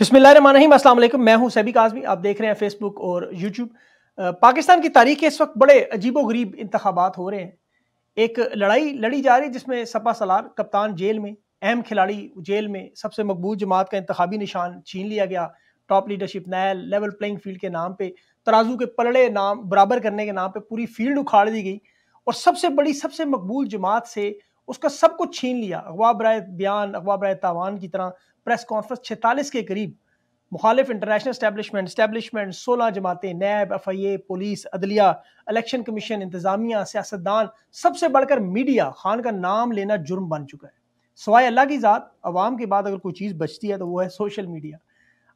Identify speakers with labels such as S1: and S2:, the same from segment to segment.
S1: अस्सलाम मैं हूँ सैबिक आज़मी आप देख रहे हैं फेसबुक और यूट्यूब पाकिस्तान की तारीख के इस वक्त बड़े अजीबो गरीब इंतबात हो रहे हैं। एक लड़ाई लड़ी जा रही है जिसमें सपा सलार, कप्तान जेल में, अहम खिलाड़ी जेल में, सबसे मकबूल जमात का इंतबी निशान छीन लिया गया। टॉप लीडरशिप नया लेवल प्लेइंग फ़ील्ड के नाम पर तराजू के पलड़े नाम, बराबर करने के नाम पर पूरी फ़ील्ड उखाड़ दी गई। और सबसे बड़ी, सबसे मकबूल जमात से उसका सब कुछ छीन लिया। अगवा बरए बयान अगवा बरए तावान की तरह प्रेस कॉन्फ्रेंस छितालीस के करीब मुखालिफ इंटरनेशनल स्टैब्लिशमेंट स्टैब्लिशमेंट सोलह जमातें, NAB F I A police, अदलिया, इलेक्शन कमीशन, इंतजामिया, सियासतदान, सबसे बढ़कर मीडिया, खान का नाम लेना जुर्म बन चुका है। सवाए अल्लाह की ज़ात, अवाम के बाद अगर कोई चीज़ बचती है तो वो है सोशल मीडिया।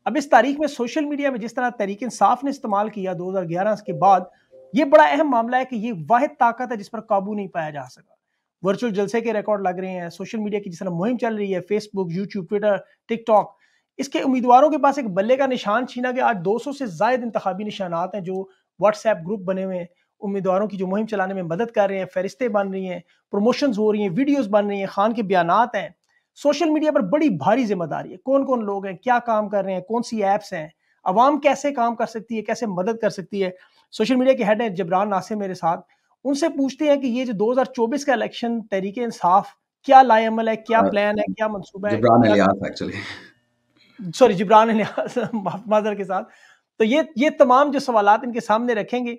S1: अब इस तारीख में सोशल मीडिया में जिस तरह तरीके इंसाफ ने इस्तेमाल किया 2011 के बाद, ये बड़ा अहम मामला है कि ये वाद ताकत है जिस पर काबू नहीं पाया जा सका। वर्चुअल जलसे के रिकॉर्ड लग रहे हैं सोशल मीडिया की जिस तरह मुहिम चल रही है फेसबुक यूट्यूब ट्विटर टिकटॉक इसके उम्मीदवारों के पास एक बल्ले का निशान छीना गया। आज 200 से जायद इंतबी निशानात हैं जो व्हाट्सएप ग्रुप बने हुए हैं। उम्मीदवारों की जो मुहिम चलाने में मदद कर रहे हैं, फहरिस्तें बन रही हैं प्रमोशन हो रही हैं वीडियोज़ बन रही हैं, खान के बयान हैं। सोशल मीडिया पर बड़ी भारी ज़िम्मेदारी है। कौन कौन लोग हैं, क्या काम कर रहे हैं कौन सी ऐप्स हैं अवाम कैसे काम कर सकती है, कैसे मदद कर सकती है? सोशल मीडिया के हेड हैं जबरान नासिर मेरे साथ। उनसे पूछते हैं कि ये जो 2024 का इलेक्शन तरीके इंसाफ क्या लाएमल है क्या प्लान है क्या मनसूबा है सॉरी जिब्रान माजर के साथ। तो ये ये तमाम जो सवाल इनके सामने रखेंगे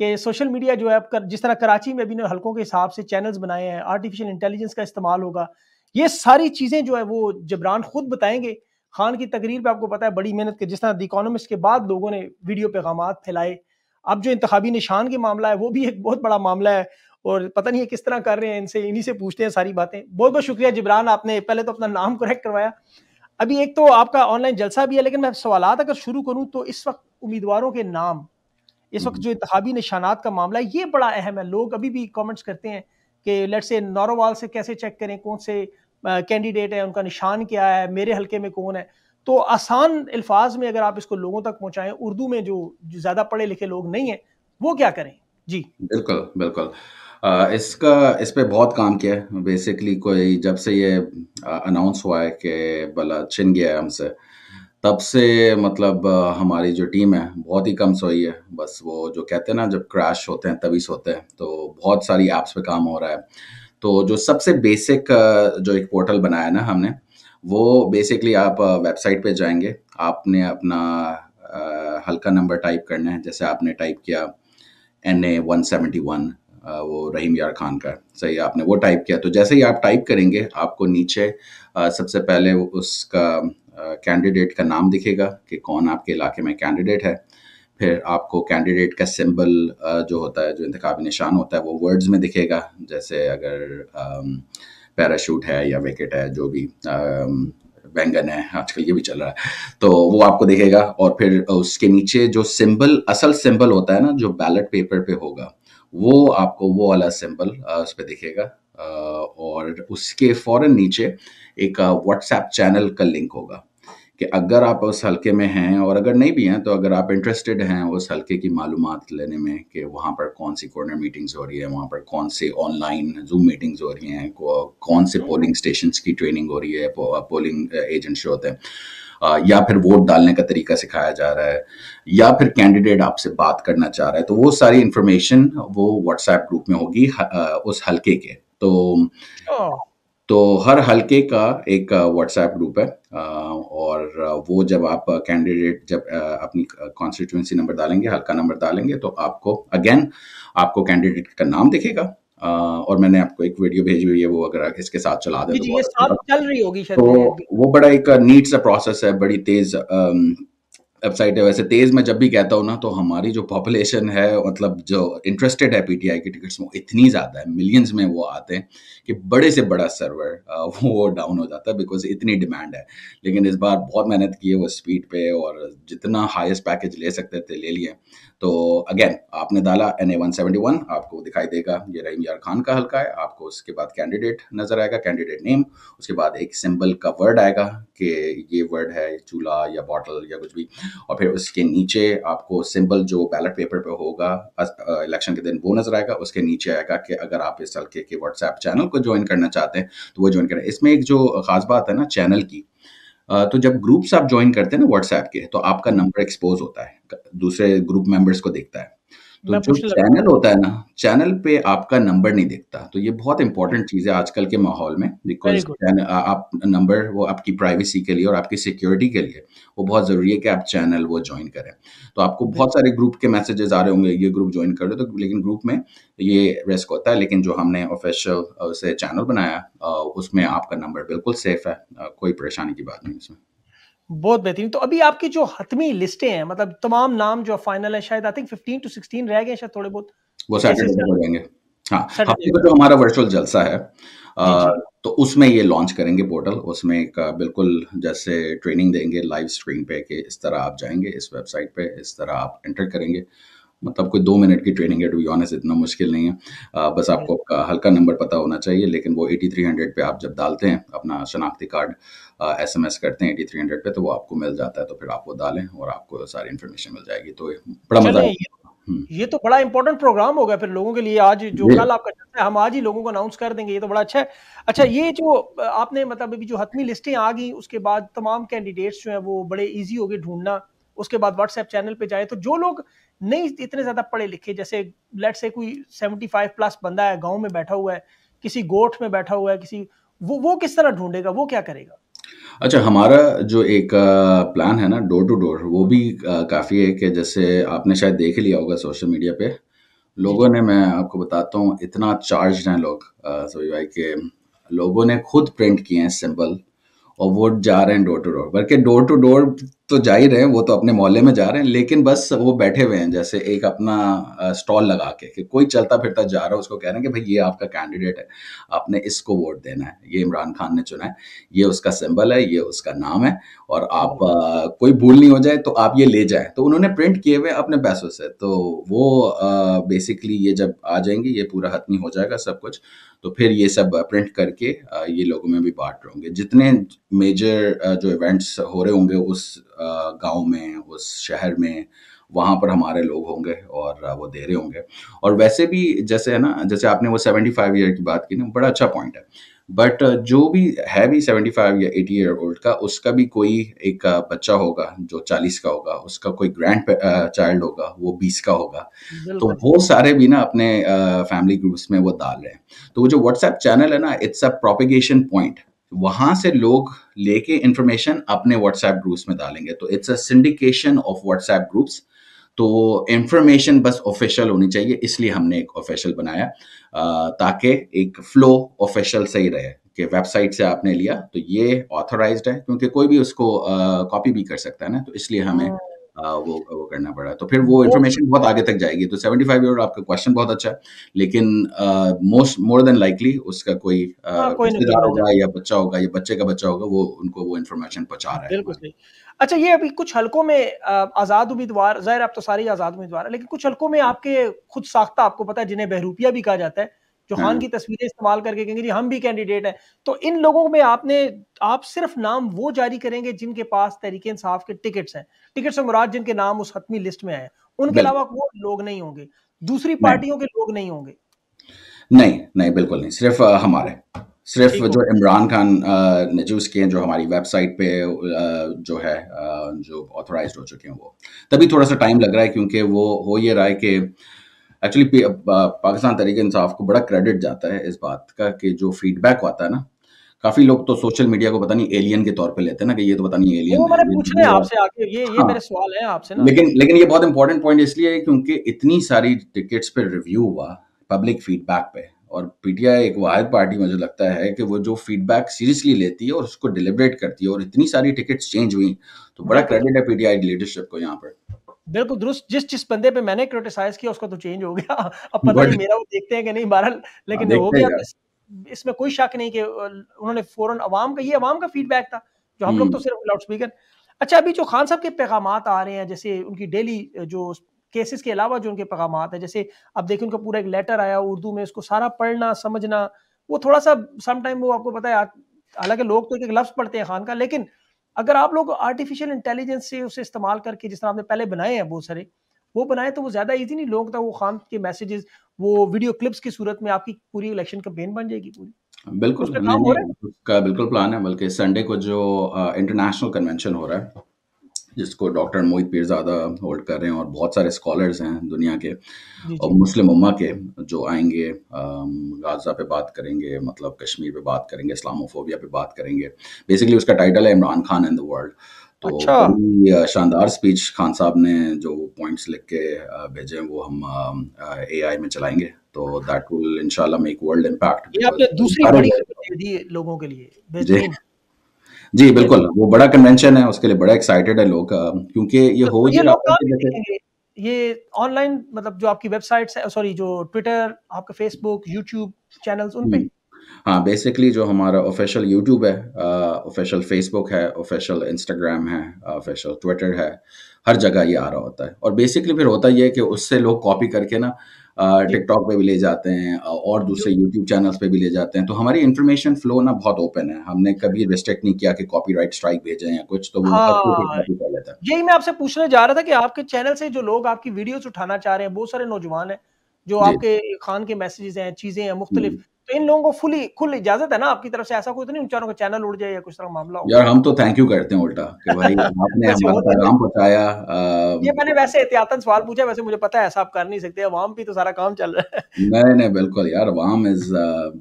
S1: कि सोशल मीडिया जो है अब कर, जिस तरह कराची में भी ने हल्कों के हिसाब से चैनल्स बनाए हैं आर्टिफिशियल इंटेलिजेंस का इस्तेमाल होगा ये सारी चीज़ें जो है वो जबरान खुद बताएँगे। खान की तकरीर पे आपको पता है बड़ी मेहनत के जिस तरह इकोनॉमिस्ट के बाद लोगों ने वीडियो पैगाम फैलाए अब जो इंतबी निशान के मामला है वो भी एक बहुत बड़ा मामला है और पता नहीं है किस तरह कर रहे हैं इनसे इन्हीं से पूछते हैं सारी बातें। बहुत बहुत शुक्रिया जिब्रान आपने पहले तो अपना नाम करेक्ट करवाया। अभी एक तो आपका ऑनलाइन जलसा भी है लेकिन मैं सवाल अगर शुरू करूँ तो इस वक्त उम्मीदवारों के नाम इस वक्त जो इंतबी निशानात का मामला है ये बड़ा अहम है। लोग अभी भी कॉमेंट्स करते हैं कि लेट से नौरोवाल से कैसे चेक करें कौन से कैंडिडेट है उनका निशान क्या है मेरे हल्के में कौन है? तो आसान अल्फाज में अगर आप इसको लोगों तक पहुंचाएँ उर्दू में जो, ज़्यादा पढ़े लिखे लोग नहीं हैं वो क्या करें? जी।
S2: बिल्कुल बिल्कुल। इसका इस पर बहुत काम किया है। बेसिकली कोई जब से ये अनाउंस हुआ है कि भला छिन गया है हमसे तब से मतलब हमारी जो टीम है बहुत ही कम सोई है। बस वो जो कहते हैं ना जब क्रैश होते हैं तभी सोते हैं। तो बहुत सारी ऐप्स पे काम हो रहा है। तो जो सबसे बेसिक जो एक पोर्टल बनाया ना हमने वो बेसिकली आप वेबसाइट पे जाएँगे। आपने अपना हल्का नंबर टाइप करना है। जैसे आपने टाइप किया N A one seventy one वो रहीम यार खान का। सही, आपने वो टाइप किया। तो जैसे ही आप टाइप करेंगे, आपको नीचे सबसे पहले उसका कैंडिडेट का नाम दिखेगा कि कौन आपके इलाके में कैंडिडेट है। फिर आपको कैंडिडेट का सिंबल जो होता है, जो इंतबी निशान होता है, वो वर्ड्स में दिखेगा। जैसे अगर पैराशूट है या विकेट है, जो भी बैंगन है, आजकल ये भी चल रहा है। तो वो आपको दिखेगा और फिर उसके नीचे जो सिंबल असल सिंबल होता है ना, जो बैलेट पेपर पे होगा, वो आपको वो वाला सिंबल उस पर दिखेगा और उसके फ़ौरन नीचे एक व्हाट्सएप चैनल का लिंक होगा। कि अगर आप उस हल्के में हैं और अगर नहीं भी हैं तो अगर आप इंटरेस्टेड हैं उस हल्के की मालूम लेने में कि वहाँ पर कौन सी कॉर्नर मीटिंग्स हो रही है वहाँ पर कौन से ऑनलाइन जूम मीटिंग्स हो रही हैं कौन से पोलिंग स्टेशन की ट्रेनिंग हो रही है पोलिंग एजेंट्स होते हैं या फिर वोट डालने का तरीका सिखाया जा रहा है या फिर कैंडिडेट आपसे बात करना चाह रहा है तो वो सारी इंफॉर्मेशन वो व्हाट्सएप ग्रुप में होगी उस हल्के के तो तो हर हल्के का एक व्हाट्सएप ग्रुप है और वो जब आप कैंडिडेट जब अपनी कॉन्स्टिट्यूंसी नंबर डालेंगे हल्का नंबर डालेंगे तो आपको अगेन आपको कैंडिडेट का नाम दिखेगा और मैंने आपको एक वीडियो भेजी हुई है वो अगर इसके साथ चला दे
S1: तो, साथ चल रही होगी
S2: तो वो बड़ा एक नीट सा प्रोसेस है बड़ी तेज वेबसाइट है। वैसे तेज में जब भी कहता हूँ ना तो हमारी जो पॉपुलेशन है मतलब जो इंटरेस्टेड है पीटीआई की टिकट्स में इतनी ज़्यादा है मिलियंस में वो आते हैं कि बड़े से बड़ा सर्वर वो डाउन हो जाता है बिकॉज़ इतनी डिमांड है। लेकिन इस बार बहुत मेहनत की है वो स्पीड पे और जितना हाईएस्ट पैकेज ले सकते थे, ले लिए। तो अगेन आपने डाला N A one seventy one आपको दिखाई देगा, ये रहीम यार खान का हल्का है, आपको उसके बाद कैंडिडेट नज़र आएगा कैंडिडेट नेम उसके बाद एक सिंबल का वर्ड आएगा कि ये वर्ड है, चूल्हा या बॉटल या कुछ भी, और फिर उसके नीचे आपको सिंबल जो बैलेट पेपर पे होगा इलेक्शन के दिन वो नज़र आएगा, उसके नीचे आएगा कि अगर आप इस हल्के के व्हाट्सएप चैनल को ज्वाइन करना चाहते हैं तो वो ज्वाइन करें। इसमें एक जो खास बात है ना चैनल की तो जब ग्रुप्स आप ज्वाइन करते हैं ना व्हाट्सएप के तो आपका नंबर एक्सपोज होता है, दूसरे ग्रुप मेंबर्स को देखता है। तो जो चैनल होता है ना चैनल पे आपका नंबर नहीं दिखता। तो ये बहुत इंपॉर्टेंट चीज़ है आजकल के माहौल में बिकॉज़ आप नंबर वो आपकी प्राइवेसी के लिए और आपकी सिक्योरिटी के लिए वो बहुत ज़रूरी है कि आप चैनल वो ज्वाइन करें। तो आपको बहुत सारे ग्रुप के मैसेजेस आ रहे होंगे ये ग्रुप ज्वाइन कर लो तो लेकिन ग्रुप में ये रिस्क होता है लेकिन जो हमने ऑफिशियल से चैनल बनाया उसमें आपका नंबर बिल्कुल सेफ़ है कोई परेशानी की बात नहीं उसमें
S1: बहुत बेहतरीन। तो अभी आपकी जो हतमी लिस्टें हैं मतलब तमाम नाम जो फाइनल है शायद आई थिंक 15 टू 16 रह गए शायद थोड़े बहुत।
S2: वो सैटरडे को जाएँगे। हाँ हफ़्ते को जो हमारा वर्चुअल जलसा है आ, तो उसमें ये लॉन्च करेंगे पोर्टल उसमें एक बिल्कुल जैसे ट्रेनिंग देंगे लाइव स्क्रीन पे कि इस तरह आप जाएँगे इस वेबसाइट पे इस तरह आप एंटर करेंगे। मतलब कोई दो मिनट की ट्रेनिंग है टू बी ऑनेस्ट इतना मुश्किल नहीं है। आ, बस आपको आपका हल्का नंबर पता होना चाहिए लेकिन वो एटी थ्री हंड्रेड पे आप जब डालते हैं अपना शनाख्ती कार्ड एस एम एस करते हैं एटी थ्री हंड्रेड पे तो वो आपको मिल जाता है तो फिर आप वो डालें और आपको सारी इन्फॉर्मेशन मिल जाएगी तो बड़ा मज़ा
S1: हम्म। ये तो बड़ा इंपॉर्टेंट प्रोग्राम होगा फिर लोगों के लिए आज जो कल आपका चलता है हम आज ही लोगों को अनाउंस कर देंगे ये तो बड़ा अच्छा है। अच्छा ये जो आपने मतलब अभी जो हतमी लिस्टें आ गई उसके बाद तमाम कैंडिडेट्स जो है वो बड़े इजी हो गए ढूंढना उसके बाद व्हाट्सएप चैनल पे जाए तो जो लोग नहीं इतने ज़्यादा पढ़े लिखे जैसे लेट से कोई 75 प्लस बंदा है गाँव में बैठा हुआ है किसी गोठ में बैठा हुआ है किसी वो वो किस तरह ढूंढेगा वो क्या करेगा?
S2: अच्छा हमारा जो एक प्लान है ना डोर टू डोर वो भी काफ़ी है कि जैसे आपने शायद देख लिया होगा सोशल मीडिया पे। लोगों ने मैं आपको बताता हूँ इतना चार्ज हैं लोग सभी भाई के। लोगों ने खुद प्रिंट किए हैं सिंबल और वो जा रहे हैं डोर टू डोर बल्कि डोर टू डोर तो जा ही रहे हैं वो तो अपने मोहल्ले में जा रहे हैं लेकिन बस वो बैठे हुए हैं जैसे एक अपना स्टॉल लगा के कि कोई चलता फिरता जा रहा है उसको कह रहे हैं कि भाई ये आपका कैंडिडेट है आपने इसको वोट देना है ये इमरान खान ने चुना है ये उसका सिंबल है ये उसका नाम है और आप आ, कोई भूल नहीं हो जाए तो आप ये ले जाए। तो उन्होंने प्रिंट किए हुए अपने पैसों से तो वो बेसिकली ये जब आ जाएँगे ये पूरा हतमी हो जाएगा सब कुछ तो फिर ये सब प्रिंट करके ये लोगों में भी बांट रहे होंगे। जितने मेजर जो इवेंट्स हो रहे होंगे उस गाँव में उस शहर में वहाँ पर हमारे लोग होंगे और वो दे रहे होंगे। और वैसे भी जैसे है ना जैसे आपने वो सेवेंटी फाइव ईयर की बात की ना बड़ा अच्छा पॉइंट है। बट जो भी है भी सेवेंटी फाइव या एटी ईयर ओल्ड का उसका भी कोई एक बच्चा होगा जो चालीस का होगा उसका कोई ग्रैंड चाइल्ड होगा वो बीस का होगा। तो वो सारे भी ना अपने फैमिली ग्रुप्स में वो डाल रहे हैं। तो वो जो व्हाट्सएप चैनल है ना इट्स अ प्रोपिगेशन पॉइंट वहाँ से लोग लेके इंफॉर्मेशन अपने व्हाट्सएप ग्रुप्स में डालेंगे तो it's a syndication of WhatsApp groups तो इंफॉर्मेशन बस ऑफिशियल होनी चाहिए, इसलिए हमने एक ऑफिशियल बनाया ताकि एक फ्लो ऑफिशियल सही रहे, कि वेबसाइट से आपने लिया तो ये ऑथोराइज्ड है, क्योंकि कोई भी उसको कॉपी भी कर सकता है ना तो इसलिए हमें हाँ। वो वो करना पड़ा। तो फिर वो इन्फॉर्मेशन बहुत आगे तक जाएगी। तो 75 ईयर आपका क्वेश्चन बहुत अच्छा है लेकिन मोस्ट मोर देन लाइकली उसका कोई हाँ, रिश्तेदार होगा या बच्चा होगा या बच्चे का बच्चा होगा वो उनको वो इन्फॉर्मेशन पहुँचा रहा है। बिल्कुल सही।
S1: अच्छा ये अभी कुछ हलकों में आज़ाद उम्मीदवार ज़ाहिर आप तो सारे आज़ाद उम्मीदवार है लेकिन कुछ हलकों में आपके खुद साख्ता आपको पता है जिन्हें बहरूपिया भी कहा जाता है खान हाँ। की तस्वीरें इस्तेमाल करके कहेंगे जी हम भी कैंडिडेट हैं। तो इन लोगों में आपने आप सिर्फ़ नाम वो जारी करेंगे जिनके पास तरीके इंसाफ के टिकट्स हैं। टिकट से मुराद जिनके नाम उस हतमी लिस्ट में आए उनके अलावा वो लोग नहीं होंगे। दूसरी पार्टियों के लोग नहीं होंगे।
S2: नहीं नहीं बिल्कुल नहीं। सिर्फ़ हमारे। सिर्फ़ जो इमरान खान ने जो उसके जो हमारी वेबसाइट पे जो है जो ऑथोराइज हो चुके हैं वो। तभी थोड़ा सा टाइम लग रहा है क्योंकि वो हो ये रहा है कि एक्चुअली पाकिस्तान तरीके इंसाफ को बड़ा क्रेडिट जाता है इस बात का कि जो फीडबैक होता है ना काफ़ी लोग तो सोशल मीडिया को पता नहीं एलियन के तौर पे लेते हैं ना कि ये तो पता नहीं एलियन
S1: है पूछने आपसे आके ये ये हाँ, मेरे सवाल है आपसे ना।
S2: लेकिन लेकिन ये बहुत इंपॉर्टेंट पॉइंट इसलिए है क्योंकि इतनी सारी टिकट्स पे रिव्यू हुआ पब्लिक फीडबैक पे और पीटीआई एक वाहिद पार्टी मुझे लगता है कि वो जो फीडबैक सीरियसली लेती है और उसको डिलिब्रेट करती है और इतनी सारी टिकट्स चेंज हुई तो बड़ा क्रेडिट है पीटीआई लीडरशिप को यहाँ पर।
S1: बिल्कुल दुरुस्त जिस जिस बंदे पे मैंने क्रिटिसाइज किया उसका तो चेंज हो गया। अब पता नहीं मेरा वो देखते हैं कि नहीं बहरहाल लेकिन हाँ, हो गया। इसमें कोई शक नहीं कि उन्होंने फ़ौरन अवाम का ये अवाम का फीडबैक था जो हम लोग हम्म। तो सिर्फ़ लाउड स्पीकर अच्छा अभी जो खान साहब के पैगाम आ रहे हैं जैसे उनकी डेली जो केसेस के अलावा जो उनके पैगाम है जैसे अब देखिए उनका पूरा एक लेटर आया उर्दू में उसको सारा पढ़ना समझना वो थोड़ा सा समटाइम वो आपको पता है हालाँकि लोग तो एक लफ्ज पढ़ते हैं खान का लेकिन अगर आप लोग आर्टिफिशियल इंटेलिजेंस से उसे इस्तेमाल करके जिस तरह आपने पहले बनाए हैं बहुत सारे वो बनाए तो वो ज़्यादा ईजी नहीं लोग वो खान के मैसेजेस वो वीडियो क्लिप्स की सूरत में आपकी पूरी इलेक्शन कैंपेन बन जाएगी पूरी।
S2: बिल्कुल, उसका बिल्कुल प्लान है बल्कि संडे को जो इंटरनेशनल कन्वेंशन हो रहा है, जिसको डॉक्टर मोहित पीरज़ादा होल्ड कर रहे हैं और बहुत सारे स्कॉलर्स हैं दुनिया के और मुस्लिम उम्मा के जो आएँगे गाज़ा पे बात करेंगे, मतलब कश्मीर पे बात करेंगे, इस्लामोफ़ोबिया पे बात करेंगे। बेसिकली उसका टाइटल है Imran Khan and the world. तो
S1: अच्छा।
S2: शानदार स्पीच खान साहब ने जो पॉइंट्स लिख के भेजे हैं वो हम एआई में चलाएँगे तो दैट विल इंशाल्लाह मेक वर्ल्ड इम्पैक्ट
S1: ये आपने दूसरी बड़ी खबर दे दी लोगों के लिए,
S2: जी। बिल्कुल, वो बड़ा कन्वेंशन है, उसके लिए बड़ा एक्साइटेड है लोग क्योंकि ये
S1: तो
S2: हो ये
S1: ये लोग ऑनलाइन मतलब जो आपकी वेबसाइट्स है सॉरी जो ट्विटर, आपका फेसबुक, यूट्यूब चैनल्स उन पे?
S2: हाँ, बेसिकली जो हमारा ऑफ़िशियल यूट्यूब है ऑफ़िशियल फ़ेसबुक है, ऑफ़िशियल इंस्टाग्राम है, ऑफ़िशियल ट्विटर है, हर जगह ये आ रहा होता है। और बेसिकली फिर होता ये है कि उससे लोग कॉपी करके ना। टिकटॉक पे भी ले जाते हैं और दूसरे यूट्यूब चैनल्स पे भी ले जाते हैं। तो हमारी इन्फॉर्मेशन फ्लो ना बहुत ओपन है। हमने कभी रिस्ट्रिक्ट नहीं किया कि कॉपीराइट स्ट्राइक भेजें या कुछ, तो वो
S1: हाँ,
S2: है।
S1: यही मैं आपसे पूछने जा रहा था कि आपके चैनल से जो लोग आपकी वीडियोस उठाना चाह रहे हैं, बहुत सारे नौजवान हैं, जो आपके खान के मैसेजेस हैं, चीज़ें हैं मुख्तलिफ़। तो इन लोगों को फुली खुल इजाज़त है ना आपकी तरफ़ से? ऐसा कोई तो नहीं बेचारों का चैनल उड़ जाए या कुछ तरह मामला हो?
S2: यार हम तो थैंक यू करते हैं उल्टा कि भाई आपने हमारा। पैगाम पहुँचाया
S1: ये मैंने वैसे एहतियातन सवाल पूछा, वैसे मुझे पता है ऐसा आप कर नहीं सकते, अवाम पे तो सारा काम चल रहा है।
S2: नहीं, नहीं, बिल्कुल यार अवाम इज़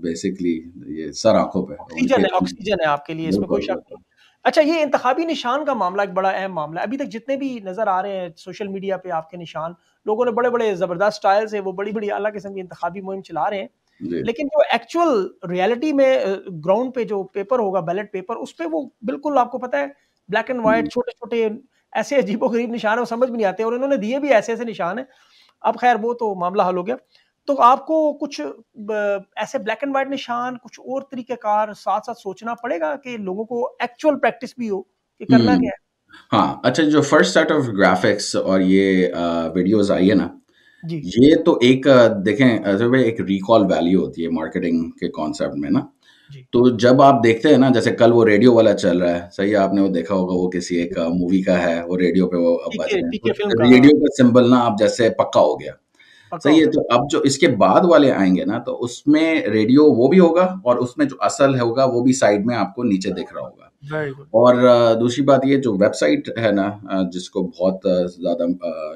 S2: बेसिकली ये सर आँखों पे,
S1: ऑक्सीजन है ऑक्सीजन है आपके लिए, इसमें कोई शक नहीं। अच्छा ये इंतखाबी निशान का मामला एक बड़ा अहम मामला है। अभी तक जितने भी नज़र आ रहे हैं सोशल मीडिया पे आपके निशान, लोगों ने बड़े-बड़े ज़बरदस्त स्टाइल से वो बड़ी-बड़ी आला किस्म की इंतखाबी मुहिम चला रहे हैं। लेकिन जो एक्चुअल रियलिटी में ग्राउंड पे जो पेपर होगा बैलेट पेपर, उसपे वो बिल्कुल आपको पता है ब्लैक एंड व्हाइट छोटे-छोटे ऐसे अजीबो-गरीब निशान हैं, समझ भी नहीं आते और उन्होंने दिए भी ऐसे-ऐसे निशान हैं। अब खैर वो तो मामला हल हो गया। तो आपको कुछ ऐसे ब्लैक एंड व्हाइट निशान, कुछ और तरीक़ेकार साथ-साथ सोचना पड़ेगा कि लोगों को एक्चुअल प्रैक्टिस भी हो कि करना क्या है?
S2: हाँ, अच्छा जो फ़र्स्ट सेट ऑफ़ ग्राफिक्स और ये वीडियोज़ आई है ना,
S1: जी।
S2: ये तो एक देखें भाई एक रिकॉल वैल्यू होती है मार्केटिंग के कॉन्सेप्ट में ना।
S1: जी।
S2: तो जब आप देखते हैं ना जैसे कल वो रेडियो वाला चल रहा है, सही है आपने वो देखा होगा वो किसी एक मूवी का है, वो रेडियो पे वो बज
S1: पीके
S2: रहे हैं।
S1: फ़िल्म
S2: तो
S1: का।
S2: रेडियो का सिंबल ना आप जैसे पक्का हो गया। सही
S1: है,
S2: तो अब जो इसके बाद वाले आएँगे ना तो उसमें रेडियो वो भी होगा और उसमें जो असल होगा वो भी साइड में आपको नीचे दिख रहा होगा। और दूसरी बात ये जो वेबसाइट है ना जिसको बहुत ज़्यादा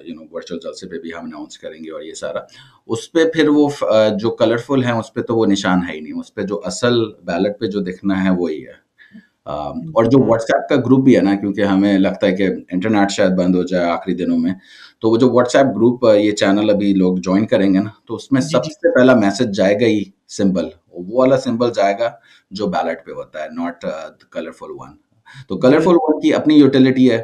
S2: यू नो वर्चुअल जलसे पे भी हम अनाउंस करेंगे और ये सारा, उसपे फिर वो जो कलरफुल हैं उसपे तो वो निशान है ही नहीं, उसपे जो असल बैलेट पे जो दिखना है वही है। अ,
S1: हुँ,
S2: और जो व्हाट्सएप का ग्रुप भी है ना क्योंकि हमें लगता है कि इंटरनेट शायद बंद हो जाए आखिरी दिनों में, तो वो जो व्हाट्सएप ग्रुप ये चैनल अभी लोग ज्वाइन करेंगे ना, तो उसमें। सबसे पहला मैसेज जाएगा ही सिंबल, वो वाला सिंबल जाएगा जो बैलेट पे होता है, नॉट कलरफुल वन। तो कलरफुल वन की अपनी यूटिलिटी है।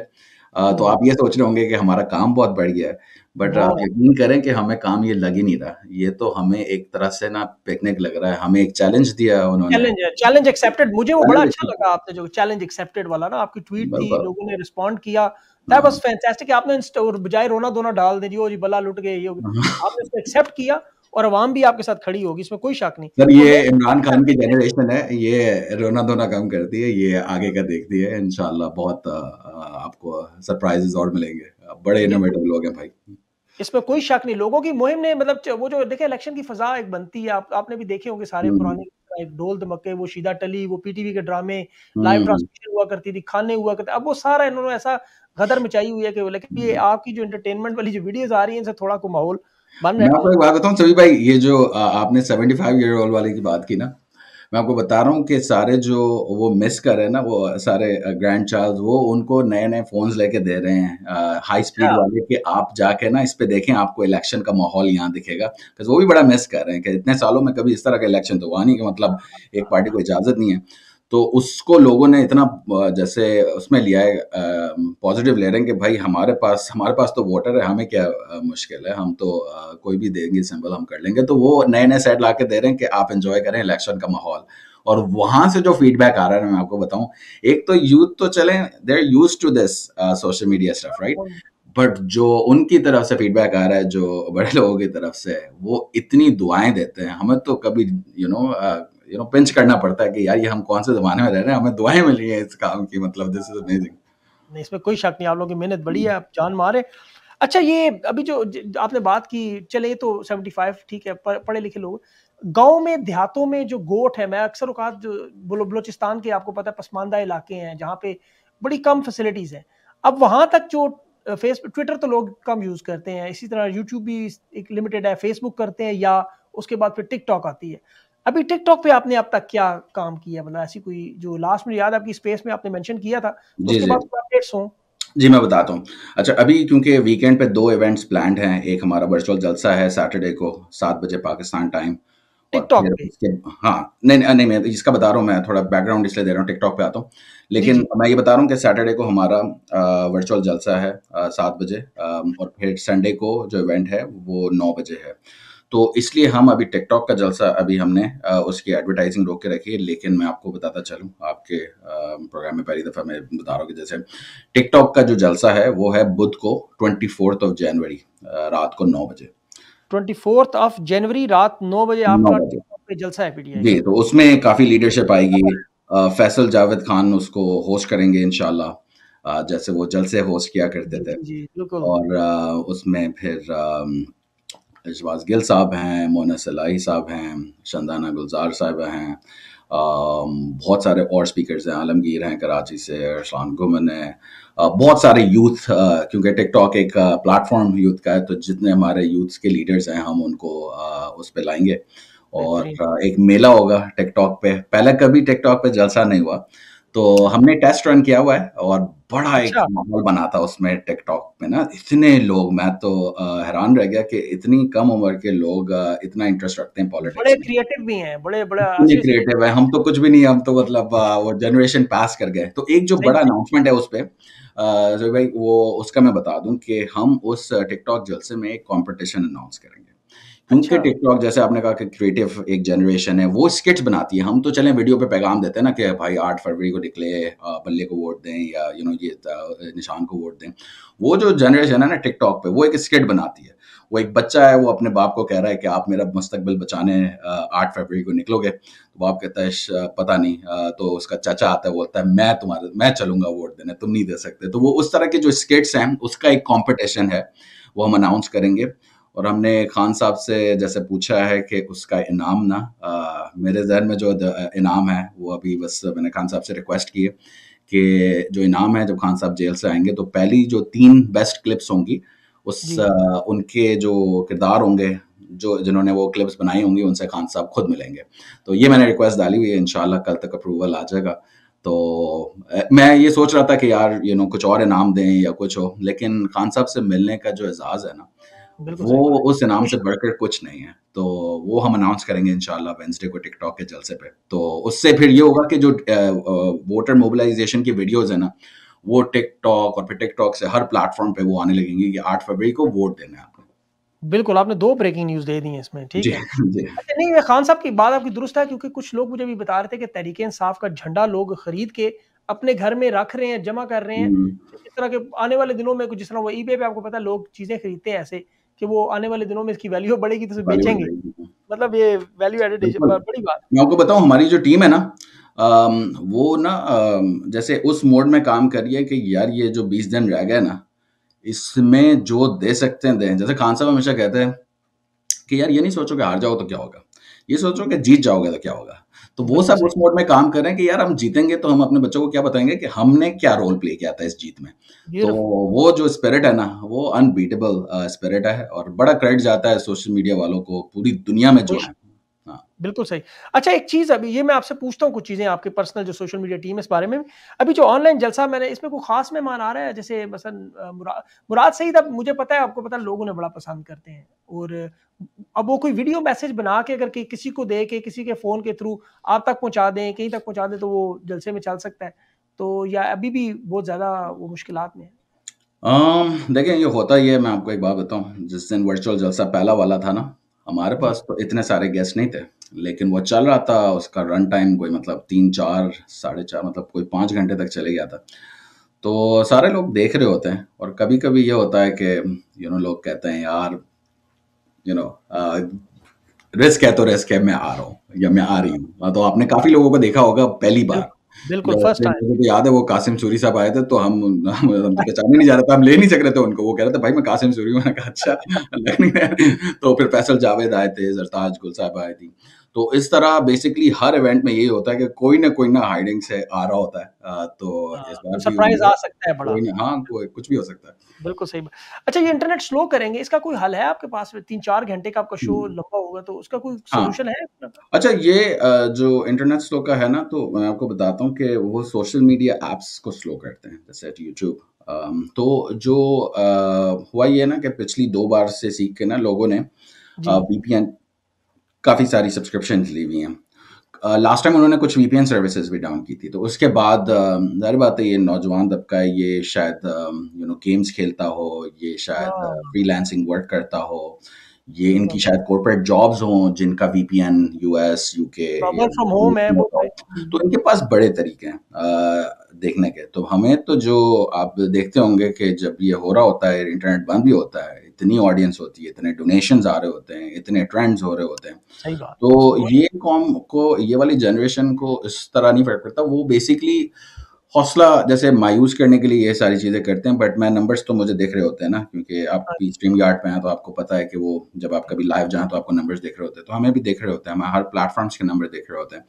S2: तो आप ये सोच रहे होंगे कि हमारा काम बहुत बढ़ गया है, बट आप यकीन करें कि हमें काम ये लग ही नहीं रहा। ये तो हमें एक तरह से ना पिकनिक लग रहा है, हमें एक चैलेंज दिया उन्होंने।
S1: चैलेंज चैलेंज एक्सेप्टेड मुझे वो बड़ा अच्छा लगा आपने जो चैलेंज एक्सेप्टेड वाला ना आपकी ट्वीट थी, लोगों ने रिस्पॉन्ड किया। दैट वाज़
S2: हाँ।
S1: फैंटास्टिक आपने इंस्ट और बजाए रोना-धोना डाल दें, जी ओ जी बला लुट गए, ये आपने उसको एक्सेप्ट किया और अवाम भी आपके साथ खड़ी होगी, इसमें कोई शक नहीं।
S2: सर ये इमरान खान की जनरेशन है, ये रोना-धोना काम करती है, ये आगे का देखती है। इंशाल्लाह बहुत आपको सरप्राइज़ेज़ और मिलेंगे। बड़े। इनोवेटिव लोग हैं भाई।
S1: इसमें कोई शक नहीं, लोगों की मुहिम ने मतलब वो जो देखे इलेक्शन की फ़ज़ा एक बनती है, आप आपने भी देखे होंगे सारे
S2: हुँ।
S1: पुराने ढोल धमके, वो शीदा टली, वो पीटीवी के ड्रामे, लाइव। ट्रांसमिशन हुआ करती थी, खाने हुआ करते अब वो सारा इन्होंने ऐसा गदर मचाई हुई है कि लेकिन ये आपकी जो एंटरटेनमेंट वाली जो वीडियोज़ आ रही है इनसे थोड़ा को माहौल बन रहा
S2: मैं
S1: है।
S2: आपको एक बात बताऊँ सभी भाई, ये जो आपने 75 ईयर ओल्ड वाले की बात की ना, मैं आपको बता रहा हूँ कि सारे जो वो मिस कर रहे हैं ना, वो सारे ग्रैंड चाइल्ड वो उनको नए-नए फ़ोन्स लेके दे रहे हैं हाई स्पीड
S1: अच्छा।
S2: वाले कि आप जाके ना इस पे देखें, आपको इलेक्शन का माहौल यहाँ दिखेगा। बिकॉज़ वो भी बड़ा मिस कर रहे हैं कि इतने सालों में कभी इस तरह का इलेक्शन तो हुआ नहीं कि मतलब एक पार्टी को इजाज़त नहीं है। तो उसको लोगों ने इतना जैसे उसमें लिया है पॉज़िटिव ले रहे हैं कि भाई हमारे पास हमारे पास तो वोटर है, हमें क्या मुश्किल है, हम तो कोई भी देंगे सिंबल हम कर लेंगे। तो वो नए-नए सेट ला के दे रहे हैं कि आप एन्जॉय करें इलेक्शन का माहौल। और वहाँ से जो फीडबैक आ रहा है मैं आपको बताऊँ एक तो यूथ तो चले they're use to this social media stuff right? But जो उनकी तरफ़ से फीडबैक आ रहा है, जो बड़े लोगों की तरफ़ से, वो इतनी दुआएँ देते हैं, हमें तो कभी you you know a, you know pinch करना पड़ता है कि यार ये हम कौन-से ज़माने में रह रहे हैं, हमें दुआएँ मिल हैं इस काम की मतलब दिस इज़ अमेजिंग।
S1: नहीं, इसमें कोई शक नहीं, आप लोगों की मेहनत बड़ी है, आप जान मार। अच्छा ये अभी जो आपने बात की, चले तो 75 ठीक है, पढ़े-लिखे लोग। गाँव में देहातों में जो गोट है मैं अक्सर औकात जो बलोचिस्तान के आपको पता है पसमानदा इलाके हैं जहाँ पे बड़ी कम फैसिलिटीज़ हैं अब वहाँ तक जो फेसबुक ट्विटर तो लोग कम यूज़ करते हैं इसी तरह यूट्यूब भी एक लिमिटेड है फेसबुक करते हैं या उसके बाद फिर टिकटॉक आती है अभी टिकटॉक पे आपने अब तक क्या काम किया? मतलब ऐसी कोई जो लास्ट में याद आपकी स्पेस में आपने मेंशन किया था तो उसके बाद अपडेट्स हों?
S2: जी मैं बताता हूँ। अच्छा अभी क्योंकि वीकेंड पे दो इवेंट्स प्लान्ड हैं एक हमारा वर्चुअल जलसा है सैटरडे को सात बजे पाकिस्तान टाइम
S1: टिकटॉक
S2: हाँ नहीं नहीं मैं इसका बता रहा हूँ मैं थोड़ा बैकग्राउंड इसलिए दे रहा हूँ टिकटॉक पे आता हूँ। लेकिन मैं ये बता रहा हूँ कि सैटरडे को हमारा वर्चुअल जलसा है सात बजे और फिर संडे को जो इवेंट है वो नौ बजे है। तो इसलिए हम अभी टिकटॉक का जलसा अभी हमने उसकी एडवर्टाइजिंग रोक के रखी है लेकिन मैं आपको बताता चलूँ आपके प्रोग्राम में पहली दफ़ा मैं बता रहा हूँ कि जैसे टिकटॉक का जो जलसा है वो है बुध को ट्वेंटी फोर्थ ऑफ़ जनवरी रात को नौ बजे।
S1: ट्वेंटी फोर्थ ऑफ़ जनवरी रात नौ बजे आपका जलसा है
S2: जी तो उसमें काफ़ी लीडरशिप आएगी फैसल जावेद खान उसको होस्ट करेंगे इनशाला जैसे वो जलसे होस्ट किया करते थे। और उसमें फिर इजवाज गिल साहब हैं मोना सलाही साहब हैं शंदाना गुलजार साहब हैं बहुत सारे और स्पीकर्स हैं आलमगीर हैं कराची से अरसान गुमन है। बहुत सारे यूथ क्योंकि टिकटॉक एक प्लेटफॉर्म यूथ का है तो जितने हमारे यूथ के लीडर्स हैं हम उनको उस पर लाएँगे। और एक मेला होगा टिकटॉक पे। पहले कभी टिकटॉक पे जलसा नहीं हुआ। तो हमने टेस्ट रन किया हुआ है और बड़ा अच्छा। एक माहौल बना था उसमें टिकटॉक में ना इतने लोग मैं तो हैरान रह गया कि इतनी कम उम्र के लोग इतना इंटरेस्ट रखते हैं पॉलिटिक्स
S1: बड़े क्रिएटिव भी हैं बड़े बड़े
S2: क्रिएटिव है हम तो कुछ भी नहीं हम तो मतलब वो जनरेशन पास कर गए। तो एक जो बड़ा अनाउंसमेंट है उस पर भाई वो उसका मैं बता दूँ कि हम उस टिकटॉक जलसे में एक कॉम्पिटिशन अनाउंस करेंगे। क्योंकि अच्छा। टिकटॉक जैसे आपने कहा कि क्रिएटिव एक जनरेशन है, वो स्किट्स बनाती है। हम तो चलें वीडियो पे पैगाम देते हैं ना कि भाई आठ फरवरी को निकले बल्ले को वोट दें या यू नो ये निशान को वोट दें। वो जो जनरेशन है ना टिकटॉक पे, वो एक स्किट बनाती है। वो एक बच्चा है, वो अपने बाप को कह रहा है कि आप मेरा मुस्तकबिल बचाने आठ फरवरी को निकलोगे। तो बाप कहता है पता नहीं। तो उसका चाचा आता है बोलता है, मैं तुम्हारे, मैं चलूँगा वोट देने, तुम नहीं दे सकते। तो वो उस तरह के जो स्किट्स हैं, उसका एक कॉम्पिटिशन है। वो हम अनाउंस करेंगे। और हमने खान साहब से जैसे पूछा है कि उसका इनाम ना आ, मेरे जहन में जो इनाम है वो अभी बस मैंने खान साहब से रिक्वेस्ट की है कि जो इनाम है जब खान साहब जेल से आएँगे तो पहली जो तीन बेस्ट क्लिप्स होंगी उस आ, उनके जो किरदार होंगे जो जिन्होंने वो क्लिप्स बनाई होंगी उनसे खान साहब खुद मिलेंगे। तो ये मैंने रिक्वेस्ट डाली हुई है इनशाला कल तक अप्रूवल आ जाएगा। तो मैं ये सोच रहा था कि यार यू नो कुछ और इनाम दें या कुछ हो लेकिन खान साहब से मिलने का जो एजाज़ है ना वो उस इनाम से बढ़कर कुछ नहीं है। तो वो हम अनाउंस करेंगे इनशाला वेंसडे को टिकटॉक के जलसे पे। तो उससे फिर ये होगा कि जो वोटर मोबिलाइजेशन की वीडियोस है ना वो टिकटॉक और फिर टिकटॉक से हर प्लेटफॉर्म पे वो आने लगेंगे कि आठ फरवरी को वोट देना है आपको।
S1: बिल्कुल आपने दो ब्रेकिंग न्यूज़ दे दी है इसमें ठीक है? अच्छा नहीं खान साहब की बात आपकी दुरुस्त है क्योंकि कुछ लोग मुझे भी बता रहे थे कि तहरीक इंसाफ का झंडा लोग खरीद के अपने घर में रख रहे हैं जमा कर रहे हैं। हम्म। इस तरह के आने वाले दिनों में कुछ जिस तरह वो ई पे आपको पता है लोग चीज़ें खरीदते हैं ऐसे। कि वो आने वाले दिनों में इसकी वैल्यू बढ़ेगी तो बेचेंगे। मतलब ये वैल्यू एडेड बड़ी बात।
S2: मैं आपको बताऊँ हमारी जो टीम है ना वो ना जैसे उस मोड में काम कर रही है कि यार ये जो बीस दिन रह गए ना इसमें जो दे सकते हैं दें जैसे खान साहब हमेशा कहते हैं कि यार ये नहीं सोचो कि हार जाओ तो क्या होगा। ये सोचो कि जीत जाओगे तो क्या होगा तो वो सब उस मोड में काम कर रहे हैं कि यार हम जीतेंगे तो हम अपने बच्चों को क्या बताएँगे कि हमने क्या रोल प्ले किया था इस जीत में तो वो जो स्पिरिट है ना वो अनबीटेबल स्पिरिट है और बड़ा क्रेडिट जाता है सोशल मीडिया वालों को पूरी दुनिया में जो है
S1: हाँ। बिल्कुल सही। अच्छा एक चीज़ अभी ये मैं आपसे पूछता हूँ कुछ चीज़ें आपके पर्सनल जो सोशल मीडिया टीम है इस बारे में अभी जो ऑनलाइन जलसा मैंने इसमें कोई खास मेहमान आ रहा है? जैसे मसलन मुरा, मुराद सईद अब मुझे पता है आपको पता है लोग उन्हें बड़ा पसंद करते हैं। और अब वो कोई वीडियो मैसेज बना के अगर कि, किसी को दे के किसी के फ़ोन के थ्रू आप तक पहुँचा दें कहीं तक पहुँचा दें तो वो जलसे में चल सकता है। तो या अभी भी बहुत ज़्यादा वो मुश्किल में है?
S2: देखें ये होता ही है मैं आपको एक बात बताऊँ। जिस दिन वर्चुअल जलसा पहला वाला था ना हमारे पास तो इतने सारे गेस्ट नहीं थे, लेकिन वो चल रहा था, उसका रन टाइम कोई मतलब तीन, चार, साढ़े चार मतलब कोई पाँच घंटे तक चले गया था। तो सारे लोग देख रहे होते हैं, और कभी कभी ये होता है कि यू नो लोग कहते हैं, यार यू नो रिस्क है तो रिस्क है, मैं आ रहा हूँ, या मैं आ रही हूँ तो आपने काफ़ी लोगों को देखा होगा पहली बार।
S1: बिल्कुल फ़र्स्ट टाइम
S2: मुझे याद है वो कासिम सूरी साहब आए थे तो हम हम हम तो पहचाने नहीं जा रहे थे हम ले नहीं सक रहे थे उनको। वो कह रहे थे भाई मैं कासिम सूरी हूँ। मैंने कहा अच्छा लग नहीं रहा तो फिर फैसल जावेद आए थे जरताज गुल साहब आए थी। तो इस तरह बेसिकली हर इवेंट में यही होता है कि कोई ना कोई ना हाइडिंग से आ रहा होता है। तो
S1: हाँ,
S2: इस बार
S1: सरप्राइज़ आ सकता है बड़ा।
S2: कोई हाँ कोई कुछ भी हो सकता है।
S1: बिल्कुल सही अच्छा ये इंटरनेट स्लो करेंगे इसका कोई हल है आपके पास? तीन चार घंटे का आपका शो हम्म। लंबा होगा तो उसका कोई सोल्यूशन हाँ, है
S2: अच्छा ये जो इंटरनेट स्लो का है ना तो मैं आपको बताता हूँ कि वो सोशल मीडिया एप्स को स्लो करते हैं जैसे यूट्यूब तो जो हुआ ये ना कि पिछली दो बार से सीख के ना लोगों ने वीपीएन काफ़ी सारी सब्सक्रिप्शन ली हुई हैं लास्ट टाइम उन्होंने कुछ वीपीएन सर्विसेज़ भी डाउन की थी तो उसके बाद ज़ाहिर बात है ये नौजवान तबका है ये शायद यू नो गेम्स खेलता हो ये शायद फ्रीलांसिंग हाँ। वर्क करता हो ये इनकी शायद कॉर्पोरेट जॉब्स हों जिनका VPN US UK
S1: from home है
S2: तो इनके पास बड़े तरीके हैं देखने के। तो हमें तो जो आप देखते होंगे कि जब ये हो रहा होता है इंटरनेट बंद भी होता है इतनी ऑडियंस होती है इतने डोनेशंस आ रहे होते हैं इतने ट्रेंड्स हो रहे होते हैं तो ये कॉम को ये वाली जनरेशन को इस तरह नहीं फ़र्क पड़ता वो बेसिकली हौसला जैसे मायूस करने के लिए ये सारी चीज़ें करते हैं बट मैं नंबर्स तो मुझे देख रहे होते हैं ना क्योंकि आप स्ट्रीम। यार्ड पे हैं तो आपको पता है कि वो जब आप कभी लाइव जाएँ तो आपको नंबर्स देख रहे होते हैं तो हमें भी देख रहे होते हैं हमें हर प्लेटफॉर्म्स के नंबर देख रहे होते हैं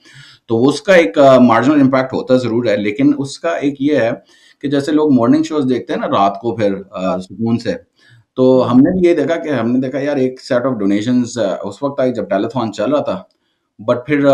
S2: तो उसका एक मार्जिनल uh, इम्पैक्ट होता ज़रूर है लेकिन उसका एक ये है कि जैसे लोग मॉर्निंग शोज़ देखते हैं ना रात को फिर सुकून से तो हमने भी ये देखा कि हमने देखा यार एक सेट ऑफ़ डोनेशंस उस वक्त आई जब टेलीथॉन चल रहा था बट फिर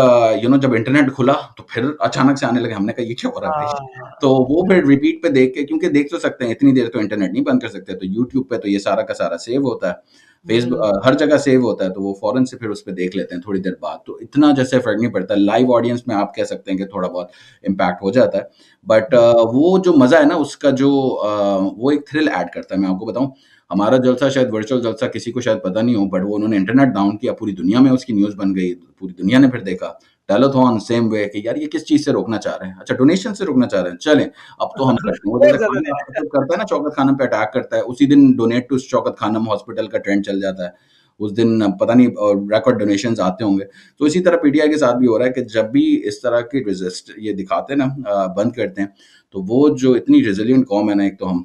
S2: यू नो जब इंटरनेट खुला तो फिर अचानक से आने लगे हमने कहा ये क्या हो रहा है हाँ। तो वो फिर रिपीट पे देख के क्योंकि देख तो सकते हैं इतनी देर तो इंटरनेट नहीं बंद कर सकते तो यूट्यूब पे तो ये सारा का सारा सेव होता है। फेसबुक हम्म। हर जगह सेव होता है तो वो फॉरन से फिर उस पर देख लेते हैं थोड़ी देर बाद। तो इतना जैसे फ़र्क नहीं पड़ता लाइव ऑडियंस में आप कह सकते हैं कि थोड़ा बहुत इम्पैक्ट हो जाता है। बट वो जो मज़ा है ना उसका जो वो एक थ्रिल ऐड करता है। मैं आपको बताऊँ हमारा जलसा शायद वर्चुअल जलसा किसी को शायद पता नहीं हो बट वो उन्होंने इंटरनेट डाउन किया पूरी दुनिया में उसकी न्यूज़ बन गई पूरी दुनिया ने फिर देखा। टेलोथॉन सेम वे कि यार ये किस चीज़ से रोकना चाह रहे हैं? अच्छा डोनेशन से रोकना चाह रहे हैं। चलें अब तो हम करता है ना चौकत खानम पे अटैक करता है। उसी दिन donate to Shaukat Khanum hospital का ट्रेंड चल जाता है। उस दिन पता नहीं रिकॉर्ड डोनेशन आते होंगे। तो इसी तरह पीटीआई के साथ भी हो रहा है कि जब भी इस तरह की रिजिस्ट ये दिखाते हैं ना बंद करते हैं। तो वो जो इतनी रेजिलियंट कॉम है ना एक तो हम